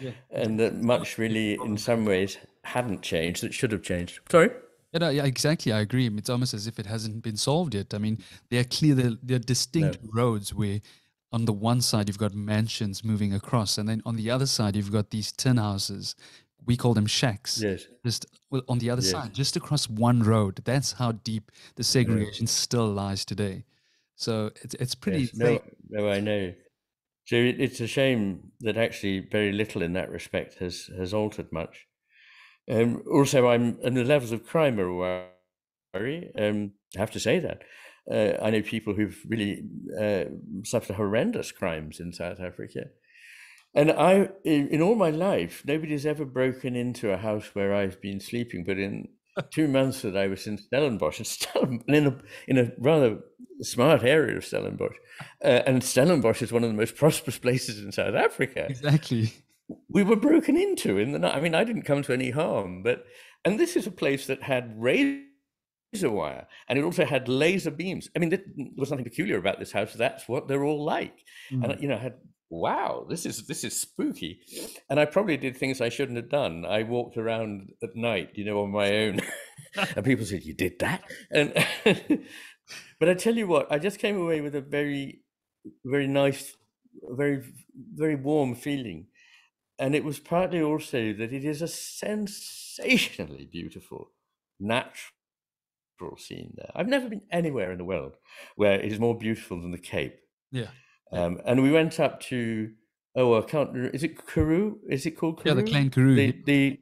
yeah. and that much really, in some ways, hadn't changed. That should have changed. Sorry. Yeah, yeah, exactly. I agree. It's almost as if it hasn't been solved yet. I mean, they are clear. They're, they're distinct no. roads where, on the one side, you've got mansions moving across, and then on the other side, you've got these tin houses. We call them shacks. Yes. Just on the other yes. side, just across one road. That's how deep the segregation no. still lies today. So it's it's pretty. Yes. No, no, I know. So it's a shame that actually very little in that respect has has altered much. Um, also, I'm and the levels of crime are worry. Um, I have to say that. Uh, I know people who've really uh, suffered horrendous crimes in South Africa. And I, in, in all my life, nobody's ever broken into a house where I've been sleeping. But in two months that I was in Stellenbosch, and, Stellen, in a in a rather smart area of Stellenbosch, uh, and Stellenbosch is one of the most prosperous places in South Africa. Exactly we were broken into in the night. I mean, I didn't come to any harm, but and this is a place that had razor wire and it also had laser beams. I mean, there was nothing peculiar about this house. That's what they're all like. Mm. And you know, had wow, this is this is spooky. And I probably did things I shouldn't have done. I walked around at night, you know, on my own, and people said, "You did that?" And but I tell you what, I just came away with a very, very nice, very, very warm feeling, and it was partly also that it is a sensationally beautiful, natural scene there. I've never been anywhere in the world where it is more beautiful than the Cape. Yeah. Um, and we went up to oh I can't is it Karoo? Is it called Karoo? Yeah, the Klein Karoo. The, the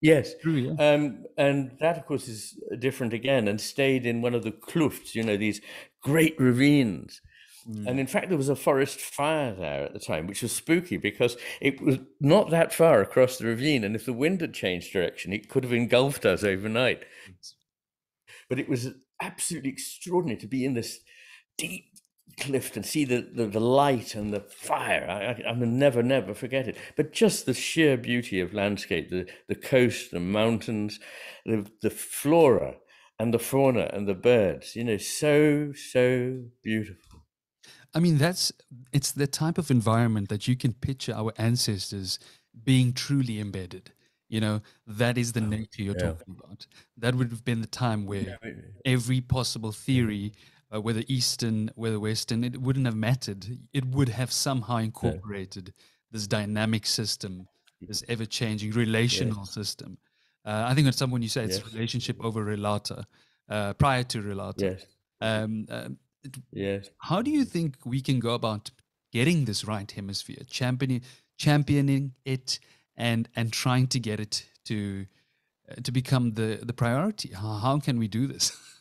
yes, Karoo, yeah. Um, and that of course is different again, and stayed in one of the kloofs, you know, these great ravines. Mm. And in fact, there was a forest fire there at the time, which was spooky because it was not that far across the ravine. And if the wind had changed direction, it could have engulfed us overnight. But it was absolutely extraordinary to be in this deep cliff and see the, the, the, light and the fire. I, I, I will never, never forget it. But just the sheer beauty of landscape, the, the coast, the mountains, the, the flora and the fauna and the birds, you know, so, so beautiful. I mean, that's it's the type of environment that you can picture our ancestors being truly embedded. You know, that is the nature you're yeah. talking about. That would have been the time where every possible theory uh, whether Eastern, whether Western, it wouldn't have mattered. It would have somehow incorporated yeah. this dynamic system, this ever changing relational system. Uh, I think at some point you say it's yes. relationship over relata, uh, prior to relata. Yes. Um, uh, it, yes. How do you think we can go about getting this right hemisphere, championing, championing it, and and trying to get it to uh, to become the the priority? How, how can we do this?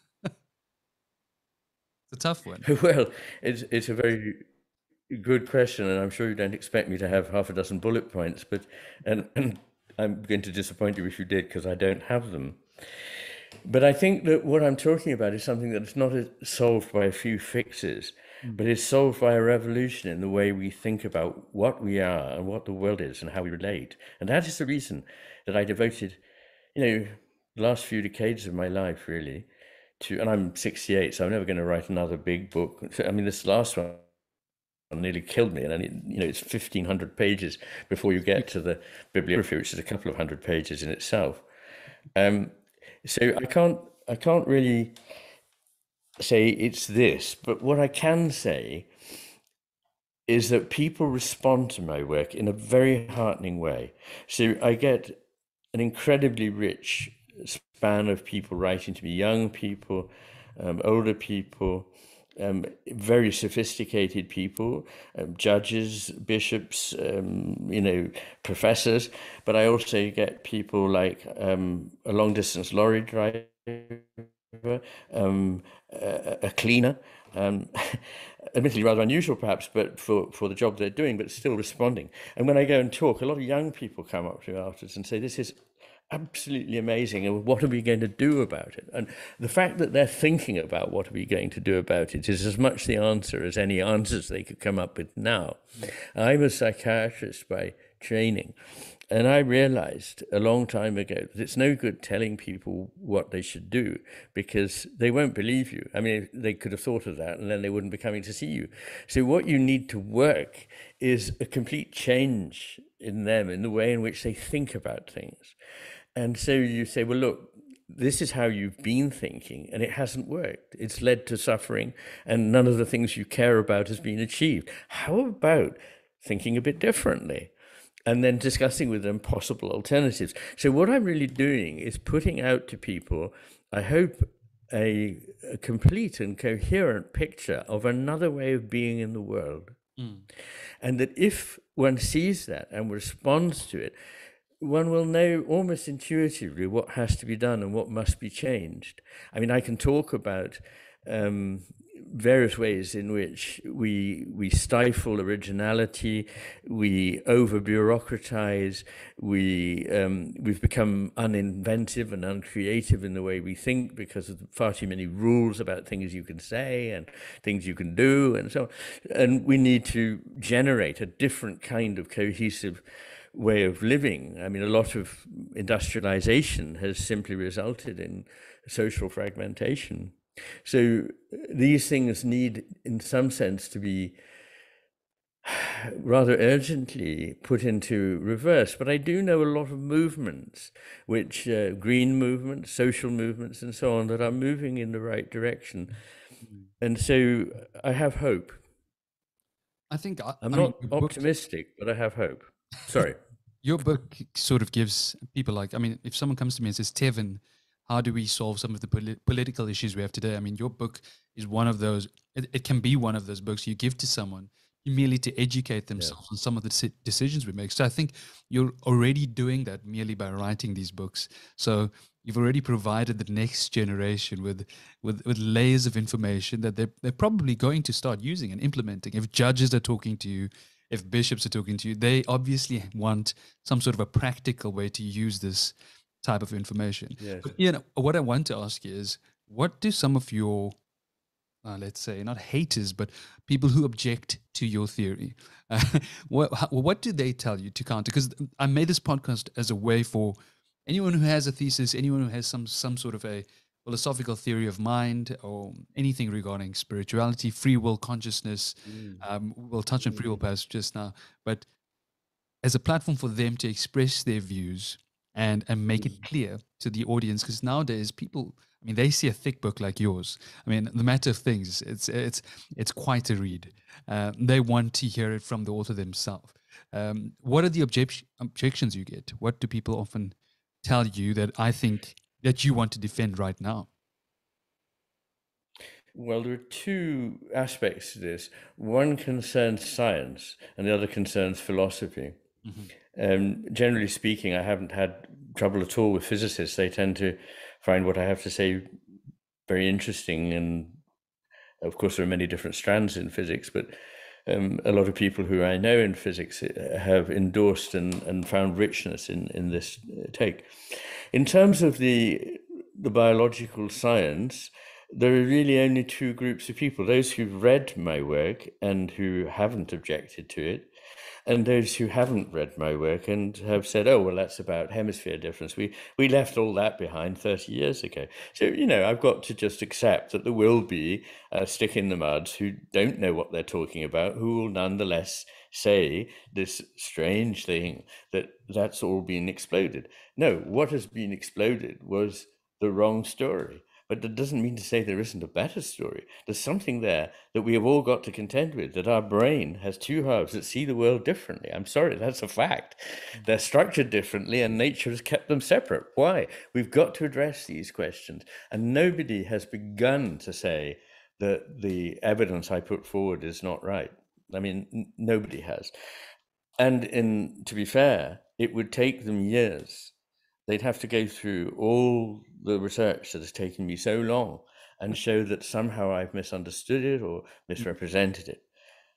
It's a tough one. well, it's it's a very good question, and I'm sure you don't expect me to have half a dozen bullet points, but and, and I'm going to disappoint you if you did because I don't have them. But I think that what I'm talking about is something that is not solved by a few fixes, mm. but is solved by a revolution in the way we think about what we are and what the world is and how we relate. And that is the reason that I devoted, you know, the last few decades of my life really to, and I'm 68, so I'm never going to write another big book. I mean, this last one nearly killed me, and it, you know, it's 1,500 pages before you get to the bibliography, which is a couple of hundred pages in itself. Um, so I can't, I can't really say it's this, but what I can say is that people respond to my work in a very heartening way. So I get an incredibly rich span of people writing to me, young people, um, older people, um, very sophisticated people, um, judges, bishops, um, you know, professors. But I also get people like um, a long distance lorry driver, um, a, cleaner. admittedly rather unusual perhaps, but for, for the job they're doing, but still responding. And when I go and talk, a lot of young people come up to me afterwards and say, this is absolutely amazing and what are we going to do about it? And the fact that they're thinking about what are we going to do about it is as much the answer as any answers they could come up with now. I'm a psychiatrist by training and i realized a long time ago that it's no good telling people what they should do because they won't believe you. I mean they could have thought of that and then they wouldn't be coming to see you. So what you need to work is a complete change in them in the way in which they think about things and so you say, well, look, this is how you've been thinking, and it hasn't worked. It's led to suffering, and none of the things you care about has been achieved. How about thinking a bit differently? And then discussing with them possible alternatives. So, what I'm really doing is putting out to people, I hope, a, a complete and coherent picture of another way of being in the world. Mm. And that if one sees that and responds to it, one will know almost intuitively what has to be done and what must be changed. I mean, I can talk about um, various ways in which we we stifle originality, we over bureaucratize, we um, we've become uninventive and uncreative in the way we think because of far too many rules about things you can say and things you can do and so on. And we need to generate a different kind of cohesive way of living. I mean, a lot of industrialization has simply resulted in social fragmentation. So these things need, in some sense, to be rather urgently put into reverse. But I do know a lot of movements, which uh, green movements, social movements, and so on, that are moving in the right direction. Mm. And so I have hope. I think I, am not mean, optimistic, book, but I have hope. Sorry. your book sort of gives people like, I mean, if someone comes to me and says, Tevin, how do we solve some of the polit- political issues we have today? I mean, your book is one of those, it, it, can be one of those books you give to someone merely to educate themselves yeah. on some of the decisions we make. So I think you're already doing that merely by writing these books. So you've already provided the next generation with with, with layers of information that they're, they're probably going to start using and implementing. If judges are talking to you, if bishops are talking to you, they obviously want some sort of a practical way to use this type of information. Yes. But you know, what I want to ask you is, what do some of your uh, let's say not haters but people who object to your theory uh, what, how, what do they tell you to counter because i made this podcast as a way for anyone who has a thesis anyone who has some some sort of a philosophical theory of mind or anything regarding spirituality free will consciousness mm. um, we'll touch on free will mm. perhaps just now but as a platform for them to express their views and and make it mm. clear to the audience because nowadays people I mean, they see a thick book like yours. I mean, the matter of things, it's it's it's quite a read. Uh, they want to hear it from the author themselves. Um, what are the object- objections you get? What do people often tell you that I think that you want to defend right now? Well, there are two aspects to this. One concerns science, and the other concerns philosophy. Mm-hmm. Um, generally speaking, I haven't had trouble at all with physicists. They tend to find what I have to say very interesting. And of course, there are many different strands in physics, but um, a lot of people who I know in physics uh, have endorsed and, and found richness in, in this uh, take. In terms of the the biological science, there are really only two groups of people those who've read my work and who haven't objected to it, and those who haven't read my work and have said, "Oh, well, that's about hemisphere difference. We we left all that behind thirty years ago." So you know, I've got to just accept that there will be stick in the mud who don't know what they're talking about, who will nonetheless say this strange thing that that's all been exploded. No, what has been exploded was the wrong story. But that doesn't mean to say there isn't a better story. There's something there that we have all got to contend with, that our brain has two halves that see the world differently. I'm sorry, that's a fact. Mm. They're structured differently, and nature has kept them separate. Why? We've got to address these questions. And nobody has begun to say that the evidence I put forward is not right. I mean, n- nobody has. And in to be fair, it would take them years they'd have to go through all the research that has taken me so long and show that somehow I've misunderstood it or misrepresented it.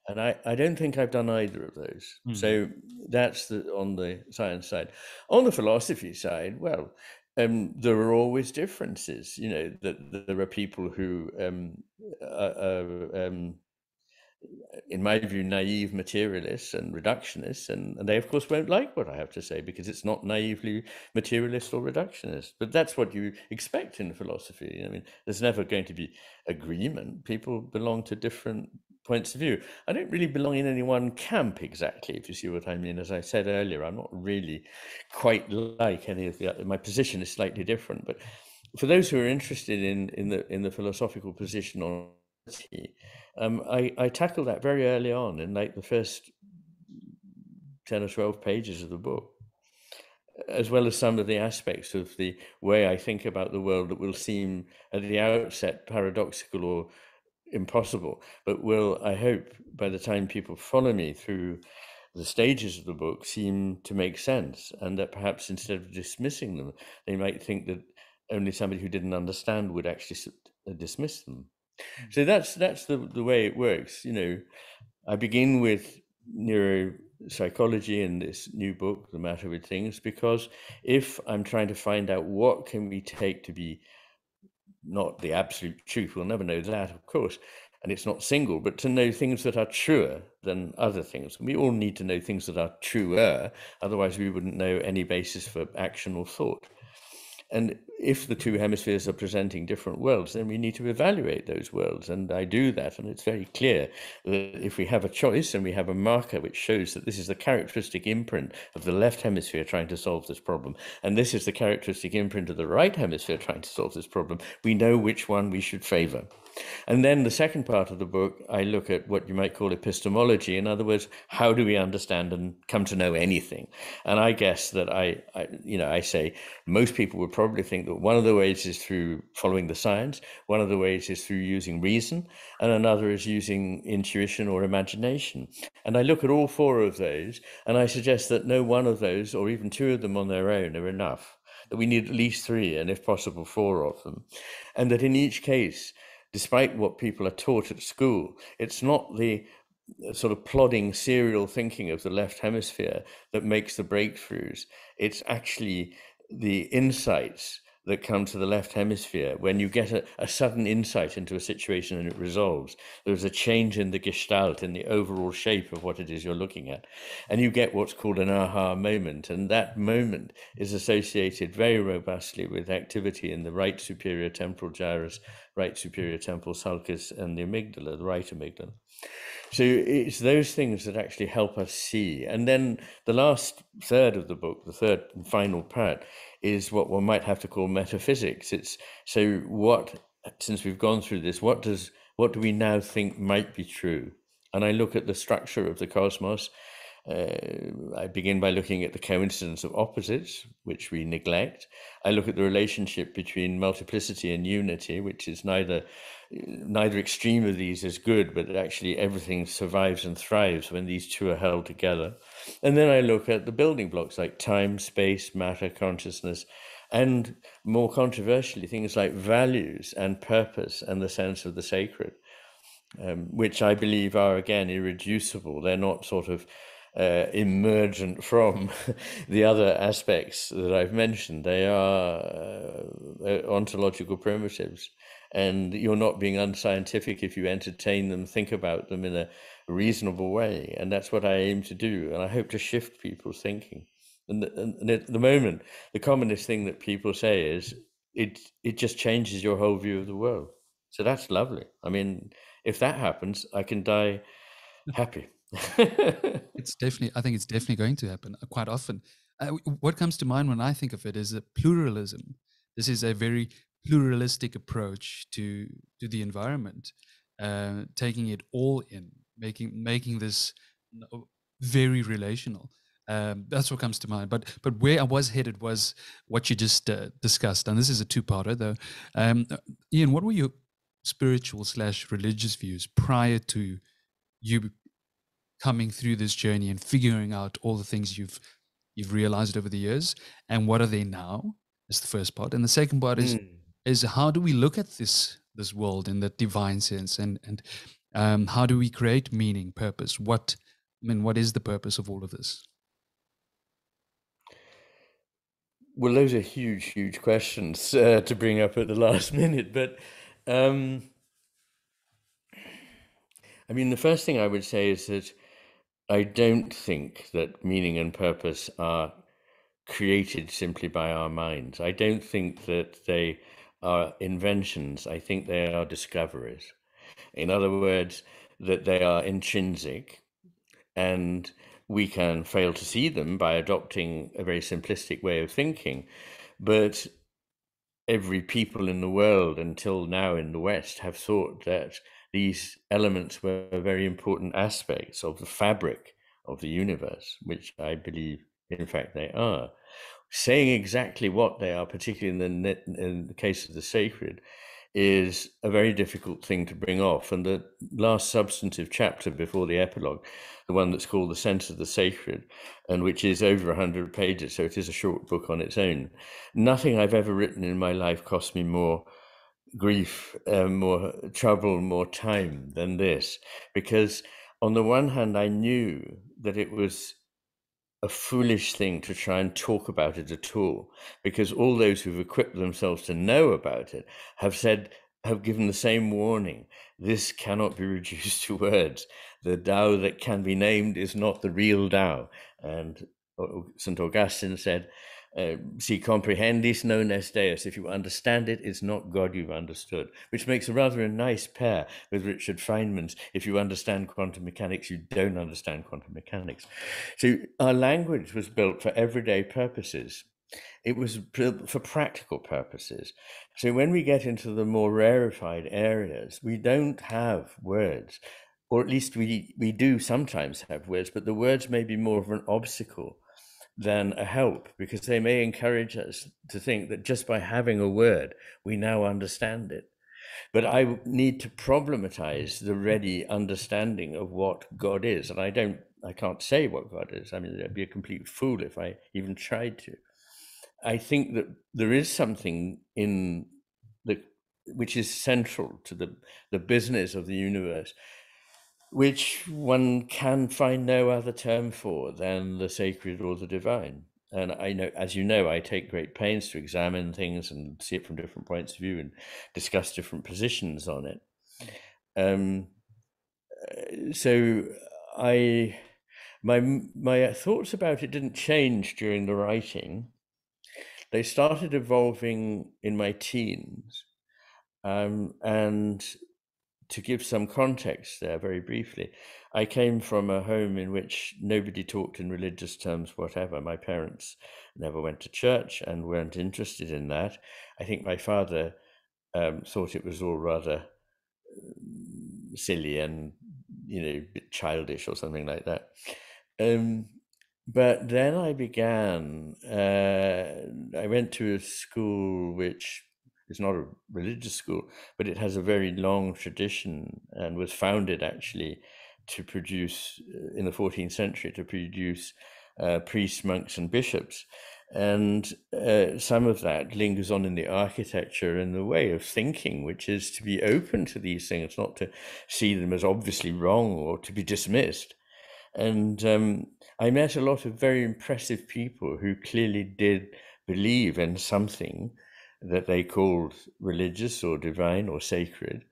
And I, I don't think I've done either of those. Mm. So that's the on the science side. On the philosophy side, well, um, there are always differences. You know that there are people who um, are, um, in my view, naive materialists and reductionists, and, and they, of course, won't like what I have to say because it's not naively materialist or reductionist. But that's what you expect in philosophy. I mean, there's never going to be agreement. People belong to different points of view. I don't really belong in any one camp exactly, if you see what I mean. As I said earlier, I'm not really quite like any of the other. My position is slightly different, but for those who are interested in in the in the philosophical position on um, I, I tackled that very early on in like the first 10 or 12 pages of the book, as well as some of the aspects of the way I think about the world that will seem at the outset paradoxical or impossible, but will, I hope, by the time people follow me through the stages of the book, seem to make sense, and that perhaps instead of dismissing them, they might think that only somebody who didn't understand would actually dismiss them. So that's that's the the way it works. You know, I begin with neuropsychology in this new book, The Matter with Things, because if I'm trying to find out what can we take to be not the absolute truth, we'll never know that, of course, and it's not single, but to know things that are truer than other things. We all need to know things that are truer, otherwise we wouldn't know any basis for action or thought. And if the two hemispheres are presenting different worlds, then we need to evaluate those worlds. And I do that. And it's very clear that if we have a choice and we have a marker which shows that this is the characteristic imprint of the left hemisphere trying to solve this problem, and this is the characteristic imprint of the right hemisphere trying to solve this problem, we know which one we should favor. And then the second part of the book, I look at what you might call epistemology. In other words, how do we understand and come to know anything? And I guess that I, I, you know, I say most people would probably think that one of the ways is through following the science, one of the ways is through using reason, and another is using intuition or imagination. And I look at all four of those, and I suggest that no one of those, or even two of them on their own, are enough. That we need at least three, and if possible, four of them. And that in each case, despite what people are taught at school, it's not the uh, sort of plodding serial thinking of the left hemisphere that makes the breakthroughs. It's actually the insights that come to the left hemisphere when you get a, a, sudden insight into a situation and it resolves. There's a change in the gestalt, in the overall shape of what it is you're looking at. And you get what's called an aha moment. And that moment is associated very robustly with activity in the right superior temporal gyrus, right superior temporal sulcus, and the amygdala, the right amygdala. So it's those things that actually help us see. And then the last third of the book, the third and final part, is what one might have to call metaphysics. It's so what since we've gone through this, what does what do we now think might be true? And I look at the structure of the cosmos. Uh, I begin by looking at the coincidence of opposites, which we neglect. I look at the relationship between multiplicity and unity, which is neither neither extreme of these is good, but actually everything survives and thrives when these two are held together. And then I look at the building blocks like time, space, matter, consciousness, and more controversially, things like values and purpose and the sense of the sacred, um, which I believe are again irreducible. They're not sort of uh, emergent from the other aspects that I've mentioned. They are uh, ontological primitives and you're not being unscientific if you entertain them, think about them in a reasonable way. And that's what I aim to do. And I hope to shift people's thinking. And, and at the moment, the commonest thing that people say is it it just changes your whole view of the world. So that's lovely. I mean, if that happens, I can die happy. it's definitely, I think it's definitely going to happen uh, quite often. Uh, what comes to mind when I think of it is a pluralism. This is a very pluralistic approach to to the environment, uh, taking it all in, making making this very relational. Um, that's what comes to mind. But but where I was headed was what you just uh, discussed, and this is a two-parter though. Um, uh, Iain, what were your spiritual slash religious views prior to you coming through this journey and figuring out all the things you've you've realized over the years, and what are they now? Is the first part, and the second part is mm is how do we look at this this world in the divine sense? And and um, how do we create meaning purpose? What i mean what is the purpose of all of this? Well those are huge huge questions uh, to bring up at the last minute but um, i mean the first thing i would say is that i don't think that meaning and purpose are created simply by our minds. I don't think that they are inventions. I think they are discoveries. In other words, that they are intrinsic and we can fail to see them by adopting a very simplistic way of thinking. But every people in the world until now in the West have thought that these elements were very important aspects of the fabric of the universe, which I believe, in fact, they are saying exactly what they are, particularly in the, in the case of the sacred, is a very difficult thing to bring off. And the last substantive chapter before the epilogue, the one that's called The Sense of the Sacred, and which is over 100 pages, so it is a short book on its own. Nothing I've ever written in my life cost me more grief, uh, more trouble, more time than this, because on the one hand, I knew that it was a foolish thing to try and talk about it at all, because all those who've equipped themselves to know about it have said, have given the same warning. This cannot be reduced to words. The Tao that can be named is not the real Tao. And St. Augustine said, uh, si comprehendis non est Deus. If you understand it, it's not God you've understood, which makes a rather a nice pair with Richard Feynman's. If you understand quantum mechanics, you don't understand quantum mechanics. So our language was built for everyday purposes. It was for practical purposes. So when we get into the more rarefied areas, we don't have words, or at least we, we do sometimes have words, but the words may be more of an obstacle than a help because they may encourage us to think that just by having a word, we now understand it. But I need to problematize the ready understanding of what God is. And I don't, I can't say what God is. I mean, I'd be a complete fool if I even tried to. I think that there is something in the, which is central to the, the business of the universe, which one can find no other term for than the sacred or the divine. And I know, as you know, I take great pains to examine things and see it from different points of view and discuss different positions on it. Um, uh, so I, my my thoughts about it didn't change during the writing. They started evolving in my teens, um, and to give some context there very briefly, I came from a home in which nobody talked in religious terms whatever. My parents never went to church and weren't interested in that. I think my father um, thought it was all rather um, silly and you know childish or something like that. Um, but then I began. Uh, I went to a school which it's not a religious school, but it has a very long tradition and was founded actually to produce, uh, in the 14th century, to produce uh, priests, monks, and bishops. And uh, some of that lingers on in the architecture and the way of thinking, which is to be open to these things, not to see them as obviously wrong or to be dismissed. And um, I met a lot of very impressive people who clearly did believe in something that they called religious or divine or sacred.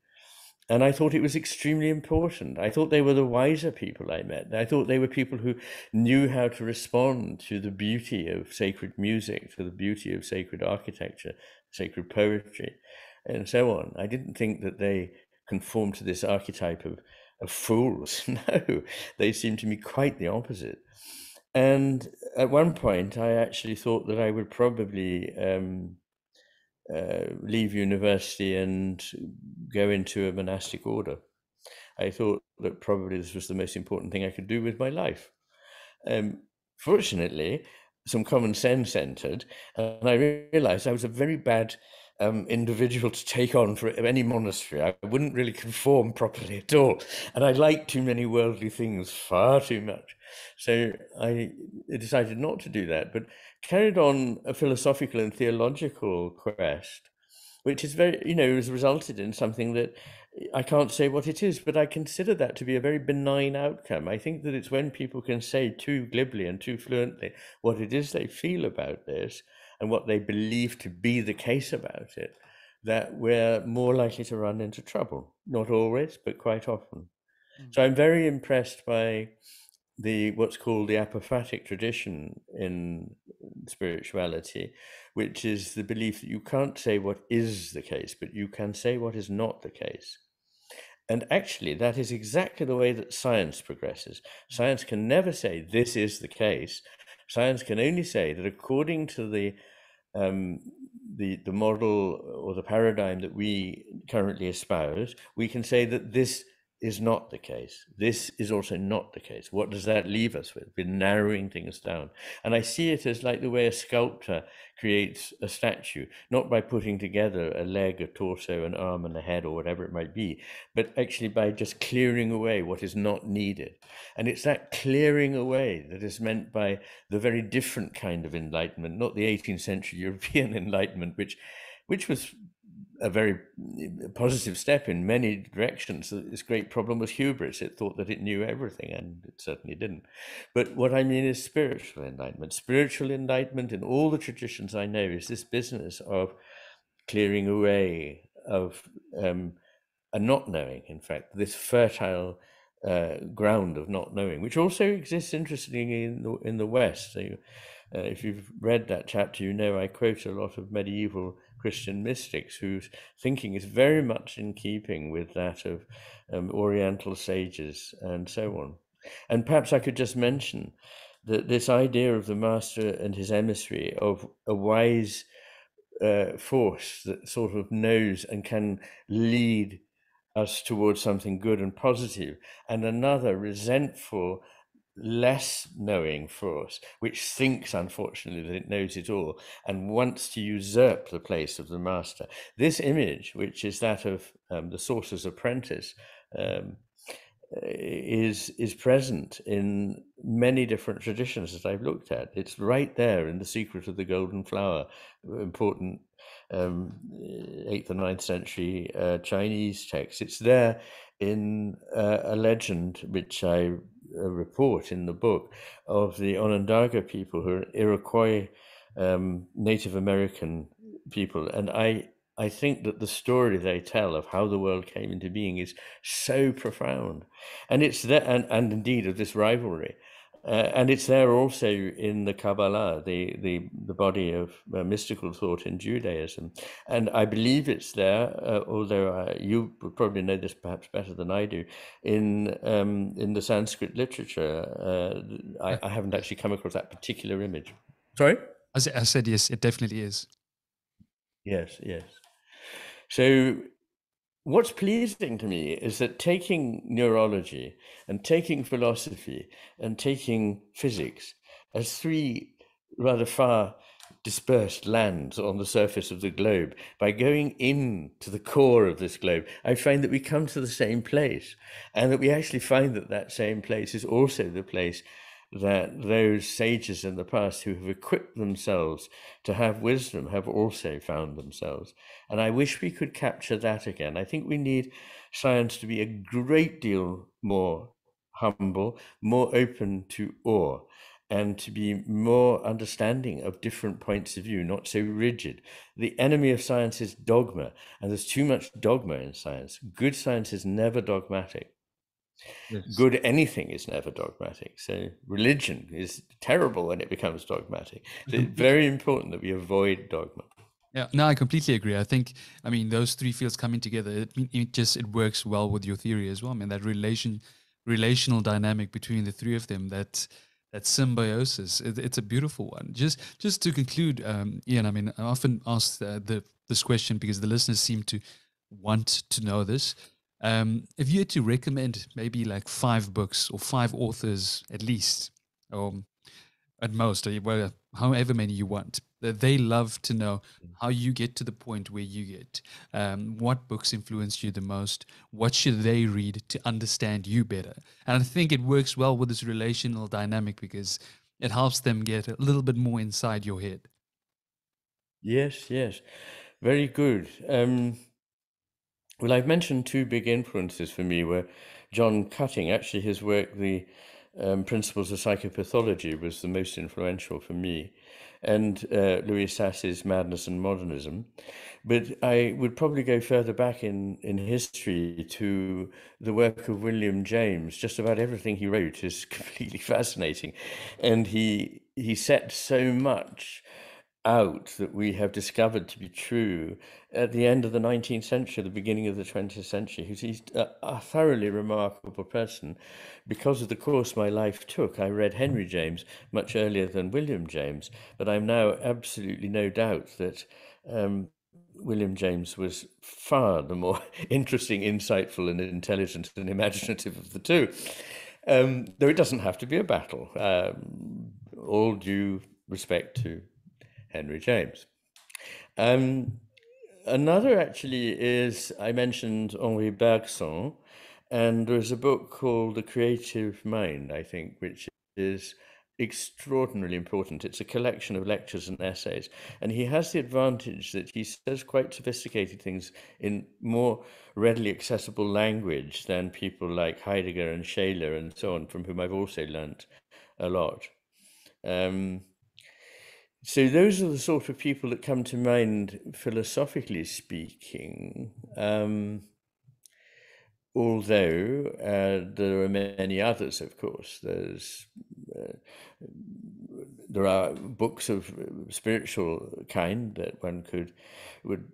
And I thought it was extremely important. I thought they were the wiser people I met. I thought they were people who knew how to respond to the beauty of sacred music, to the beauty of sacred architecture, sacred poetry, and so on. I didn't think that they conformed to this archetype of, of fools. no, they seemed to me quite the opposite. And at one point, I actually thought that I would probably um, uh, leave university and go into a monastic order. I thought that probably this was the most important thing I could do with my life. Um, fortunately, some common sense entered, and I realized I was a very bad um, individual to take on for any monastery. I wouldn't really conform properly at all, and I liked too many worldly things far too much. So I decided not to do that, but carried on a philosophical and theological quest, which is very, you know, has resulted in something that I can't say what it is, but I consider that to be a very benign outcome. I think that it's when people can say too glibly and too fluently what it is they feel about this and what they believe to be the case about it that we're more likely to run into trouble. Not always, but quite often. Mm. So I'm very impressed by the what's called the apophatic tradition in spirituality, which is the belief that you can't say what is the case, but you can say what is not the case. And actually, that is exactly the way that science progresses. Science can never say this is the case. Science can only say that according to the um, the the model or the paradigm that we currently espouse, we can say that this is not the case. This is also not the case. What does that leave us with? We're narrowing things down. And I see it as like the way a sculptor creates a statue, not by putting together a leg, a torso, an arm, and a head, or whatever it might be, but actually by just clearing away what is not needed. And it's that clearing away that is meant by the very different kind of enlightenment, not the 18th century European enlightenment, which which was a very positive step in many directions. This great problem was hubris. It thought that it knew everything, and it certainly didn't. But what I mean is spiritual enlightenment. Spiritual enlightenment in all the traditions I know is this business of clearing away of um, a not knowing, in fact, this fertile uh, ground of not knowing, which also exists interestingly in the, in the West. So, uh, if you've read that chapter, you know I quote a lot of medieval Christian mystics whose thinking is very much in keeping with that of um, Oriental sages and so on. And perhaps I could just mention that this idea of the master and his emissary, of a wise uh, force that sort of knows and can lead us towards something good and positive, and another resentful, less knowing force, which thinks, unfortunately, that it knows it all and wants to usurp the place of the master. This image, which is that of um, the sorcerer's apprentice, um, is is present in many different traditions that I've looked at. It's right there in the Secret of the Golden Flower, important um, eighth and ninth century uh, Chinese text. It's there in uh, a legend which I uh, report in the book of the Onondaga people who are Iroquois um, Native American people, and I I think that the story they tell of how the world came into being is so profound, and it's that, and, and indeed of this rivalry, uh, and it's there also in the Kabbalah, the the the body of uh, mystical thought in Judaism, and I believe it's there. Uh, although uh, you would probably know this perhaps better than I do, in um, in the Sanskrit literature, uh, I, I haven't actually come across that particular image. Sorry, As I said yes, it definitely is. Yes, yes. So, what's pleasing to me is that taking neurology and taking philosophy and taking physics as three rather far dispersed lands on the surface of the globe, by going in to the core of this globe, I find that we come to the same place, and that we actually find that that same place is also the place that those sages in the past who have equipped themselves to have wisdom have also found themselves. And I wish we could capture that again. I think we need science to be a great deal more humble, more open to awe, and to be more understanding of different points of view, not so rigid. The enemy of science is dogma, and there's too much dogma in science. Good science is never dogmatic. Yes. Good anything is never dogmatic. So religion is terrible when it becomes dogmatic. So it's very important that we avoid dogma. Yeah, no, I completely agree. I think, I mean, those three fields coming together, it, it just it works well with your theory as well. I mean, that relation, relational dynamic between the three of them, that that symbiosis, it, it's a beautiful one. Just just to conclude, um, Iain, I mean, I often ask uh, the this question because the listeners seem to want to know this. Um, if you had to recommend maybe like five books or five authors at least, or at most, or well, however many you want, that they love to know mm. how you get to the point where you get. Um, what books influenced you the most? What should they read to understand you better? And I think it works well with this relational dynamic because it helps them get a little bit more inside your head. Yes, yes, very good. Um, well, I've mentioned two big influences for me were John Cutting. Actually, his work, The um, Principles of Psychopathology, was the most influential for me, and uh, Louis Sass's Madness and Modernism. But I would probably go further back in, in history to the work of William James. Just about everything he wrote is completely fascinating. And he, he set so much out that we have discovered to be true at the end of the 19th century, the beginning of the 20th century. He's a, thoroughly remarkable person. Because of the course my life took, I read Henry James much earlier than William James, but I'm now absolutely no doubt that um, William James was far the more interesting, insightful, and intelligent and imaginative of the two. Um, though it doesn't have to be a battle. Um, all due respect to Henry James. Um, another actually is I mentioned Henri Bergson, and there's a book called The Creative Mind, I think, which is extraordinarily important. It's a collection of lectures and essays, and he has the advantage that he says quite sophisticated things in more readily accessible language than people like Heidegger and Scheler and so on, from whom I've also learnt a lot. Um, so those are the sort of people that come to mind, philosophically speaking. Um, although uh, there are many others, of course. There's uh, there are books of spiritual kind that one could would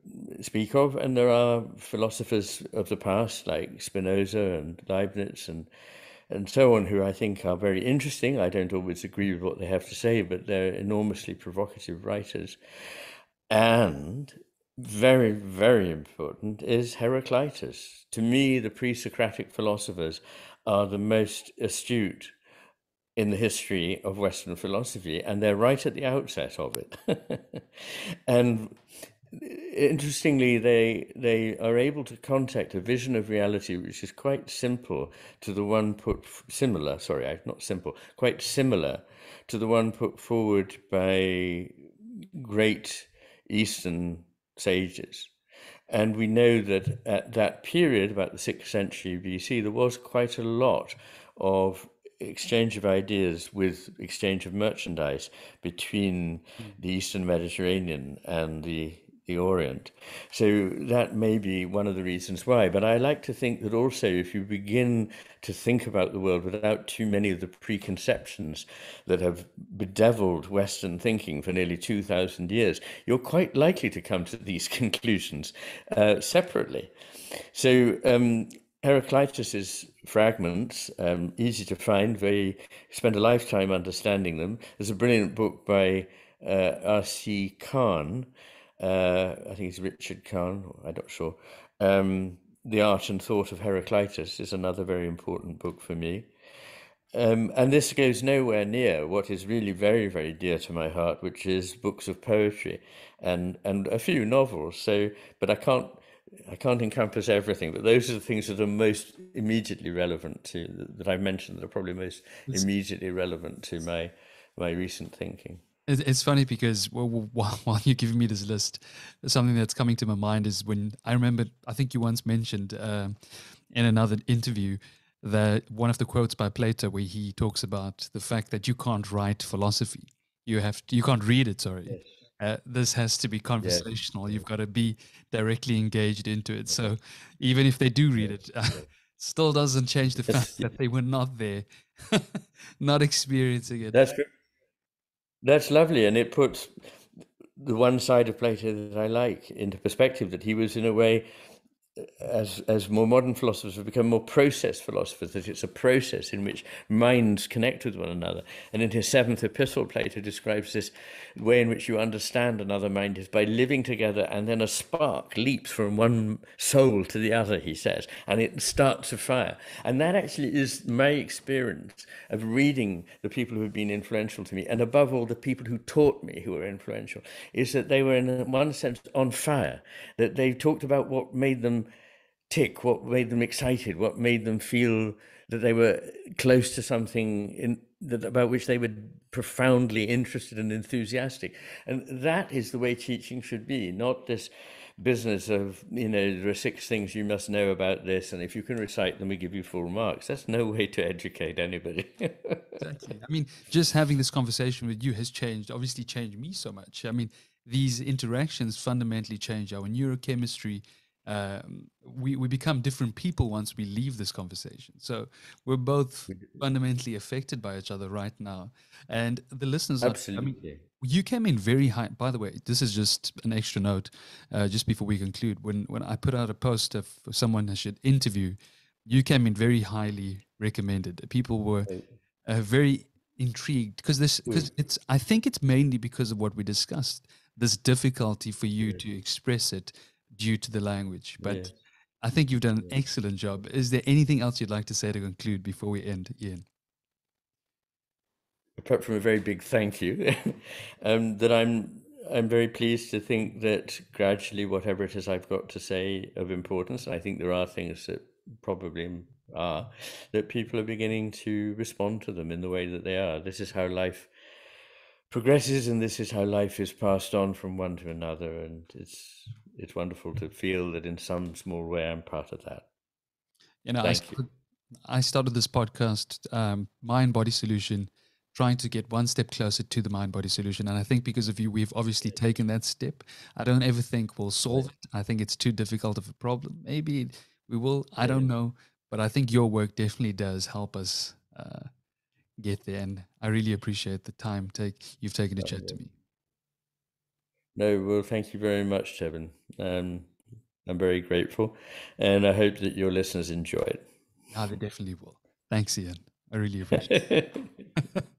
speak of, and there are philosophers of the past like Spinoza and Leibniz and and so on, who I think are very interesting. I don't always agree with what they have to say, but they're enormously provocative writers. And very, very important is Heraclitus. To me, the pre Socratic philosophers are the most astute in the history of Western philosophy, and they're right at the outset of it. and interestingly, they they are able to contact a vision of reality which is quite simple to the one put similar. Sorry, not simple, quite similar to the one put forward by great Eastern sages. And we know that at that period, about the sixth century BC, there was quite a lot of exchange of ideas with exchange of merchandise between hmm. the Eastern Mediterranean and the the Orient. So that may be one of the reasons why. But I like to think that also, if you begin to think about the world without too many of the preconceptions that have bedeviled Western thinking for nearly 2,000 years, you're quite likely to come to these conclusions uh, separately. So, um, Heraclitus's fragments, um, easy to find, very spend a lifetime understanding them. There's a brilliant book by uh, R.C. Kahn, uh, I think it's Richard Kahn, I'm not sure. Um, the Art and Thought of Heraclitus is another very important book for me. Um, and this goes nowhere near what is really very, very dear to my heart, which is books of poetry and, and a few novels. So, but I can't I can't encompass everything, but those are the things that are most immediately relevant to that I've mentioned that are probably most immediately relevant to my my recent thinking. It's funny because while, you're giving me this list, something that's coming to my mind is when I remember, I think you once mentioned uh, in another interview that one of the quotes by Plato where he talks about the fact that you can't write philosophy, you have to, you can't read it. Sorry, yes. uh, this has to be conversational. Yes. You've got to be directly engaged into it. So even if they do read it, uh, still doesn't change the fact that they were not there, not experiencing it. That's good. That's lovely, and it puts the one side of Plato that I like into perspective. That he was, in a way, as as more modern philosophers have become more process philosophers, that it's a process in which minds connect with one another. And in his seventh epistle, Plato describes this way in which you understand another mind is by living together, and then a spark leaps from one soul to the other. He says, and it starts a fire. And that actually is my experience of reading the people who have been influential to me, and above all, the people who taught me who were influential, is that they were in one sense on fire. That they talked about what made them tick, what made them excited, what made them feel that they were close to something in, that, about which they were profoundly interested and enthusiastic. And that is the way teaching should be, not this business of, you know, there are six things you must know about this, and if you can recite them, we give you full marks. That's no way to educate anybody. exactly. I mean, just having this conversation with you has changed, obviously changed me so much. I mean, these interactions fundamentally change our neurochemistry, um, we, we become different people once we leave this conversation. So we're both fundamentally affected by each other right now. And the listeners, absolutely. Are, I mean, you came in very high. By the way, this is just an extra note, uh, just before we conclude. When when I put out a post of someone I should interview, you came in very highly recommended. People were uh, very intrigued because this because it's. I think it's mainly because of what we discussed. This difficulty for you to express it due to the language. But yeah. I think you've done an excellent job. Is there anything else you'd like to say to conclude before we end, Iain? Apart from a very big thank you, um, that I'm I'm very pleased to think that gradually, whatever it is I've got to say of importance, I think there are things that probably are that people are beginning to respond to them in the way that they are. This is how life progresses, and this is how life is passed on from one to another, and it's it's wonderful to feel that in some small way I'm part of that. You know, Thank I, started, you. I started this podcast, um, Mind Body Solution, trying to get one step closer to the mind body solution. And I think because of you, we've obviously taken that step. I don't ever think we'll solve it. I think it's too difficult of a problem. Maybe We will. I don't know, but I think your work definitely does help us uh, get there. And I really appreciate the time take you've taken to oh, chat to me. No, well, thank you very much, Kevin. Um, I'm very grateful, and I hope that your listeners enjoy it. Yeah, they definitely will. Thanks, Iain. I really appreciate it.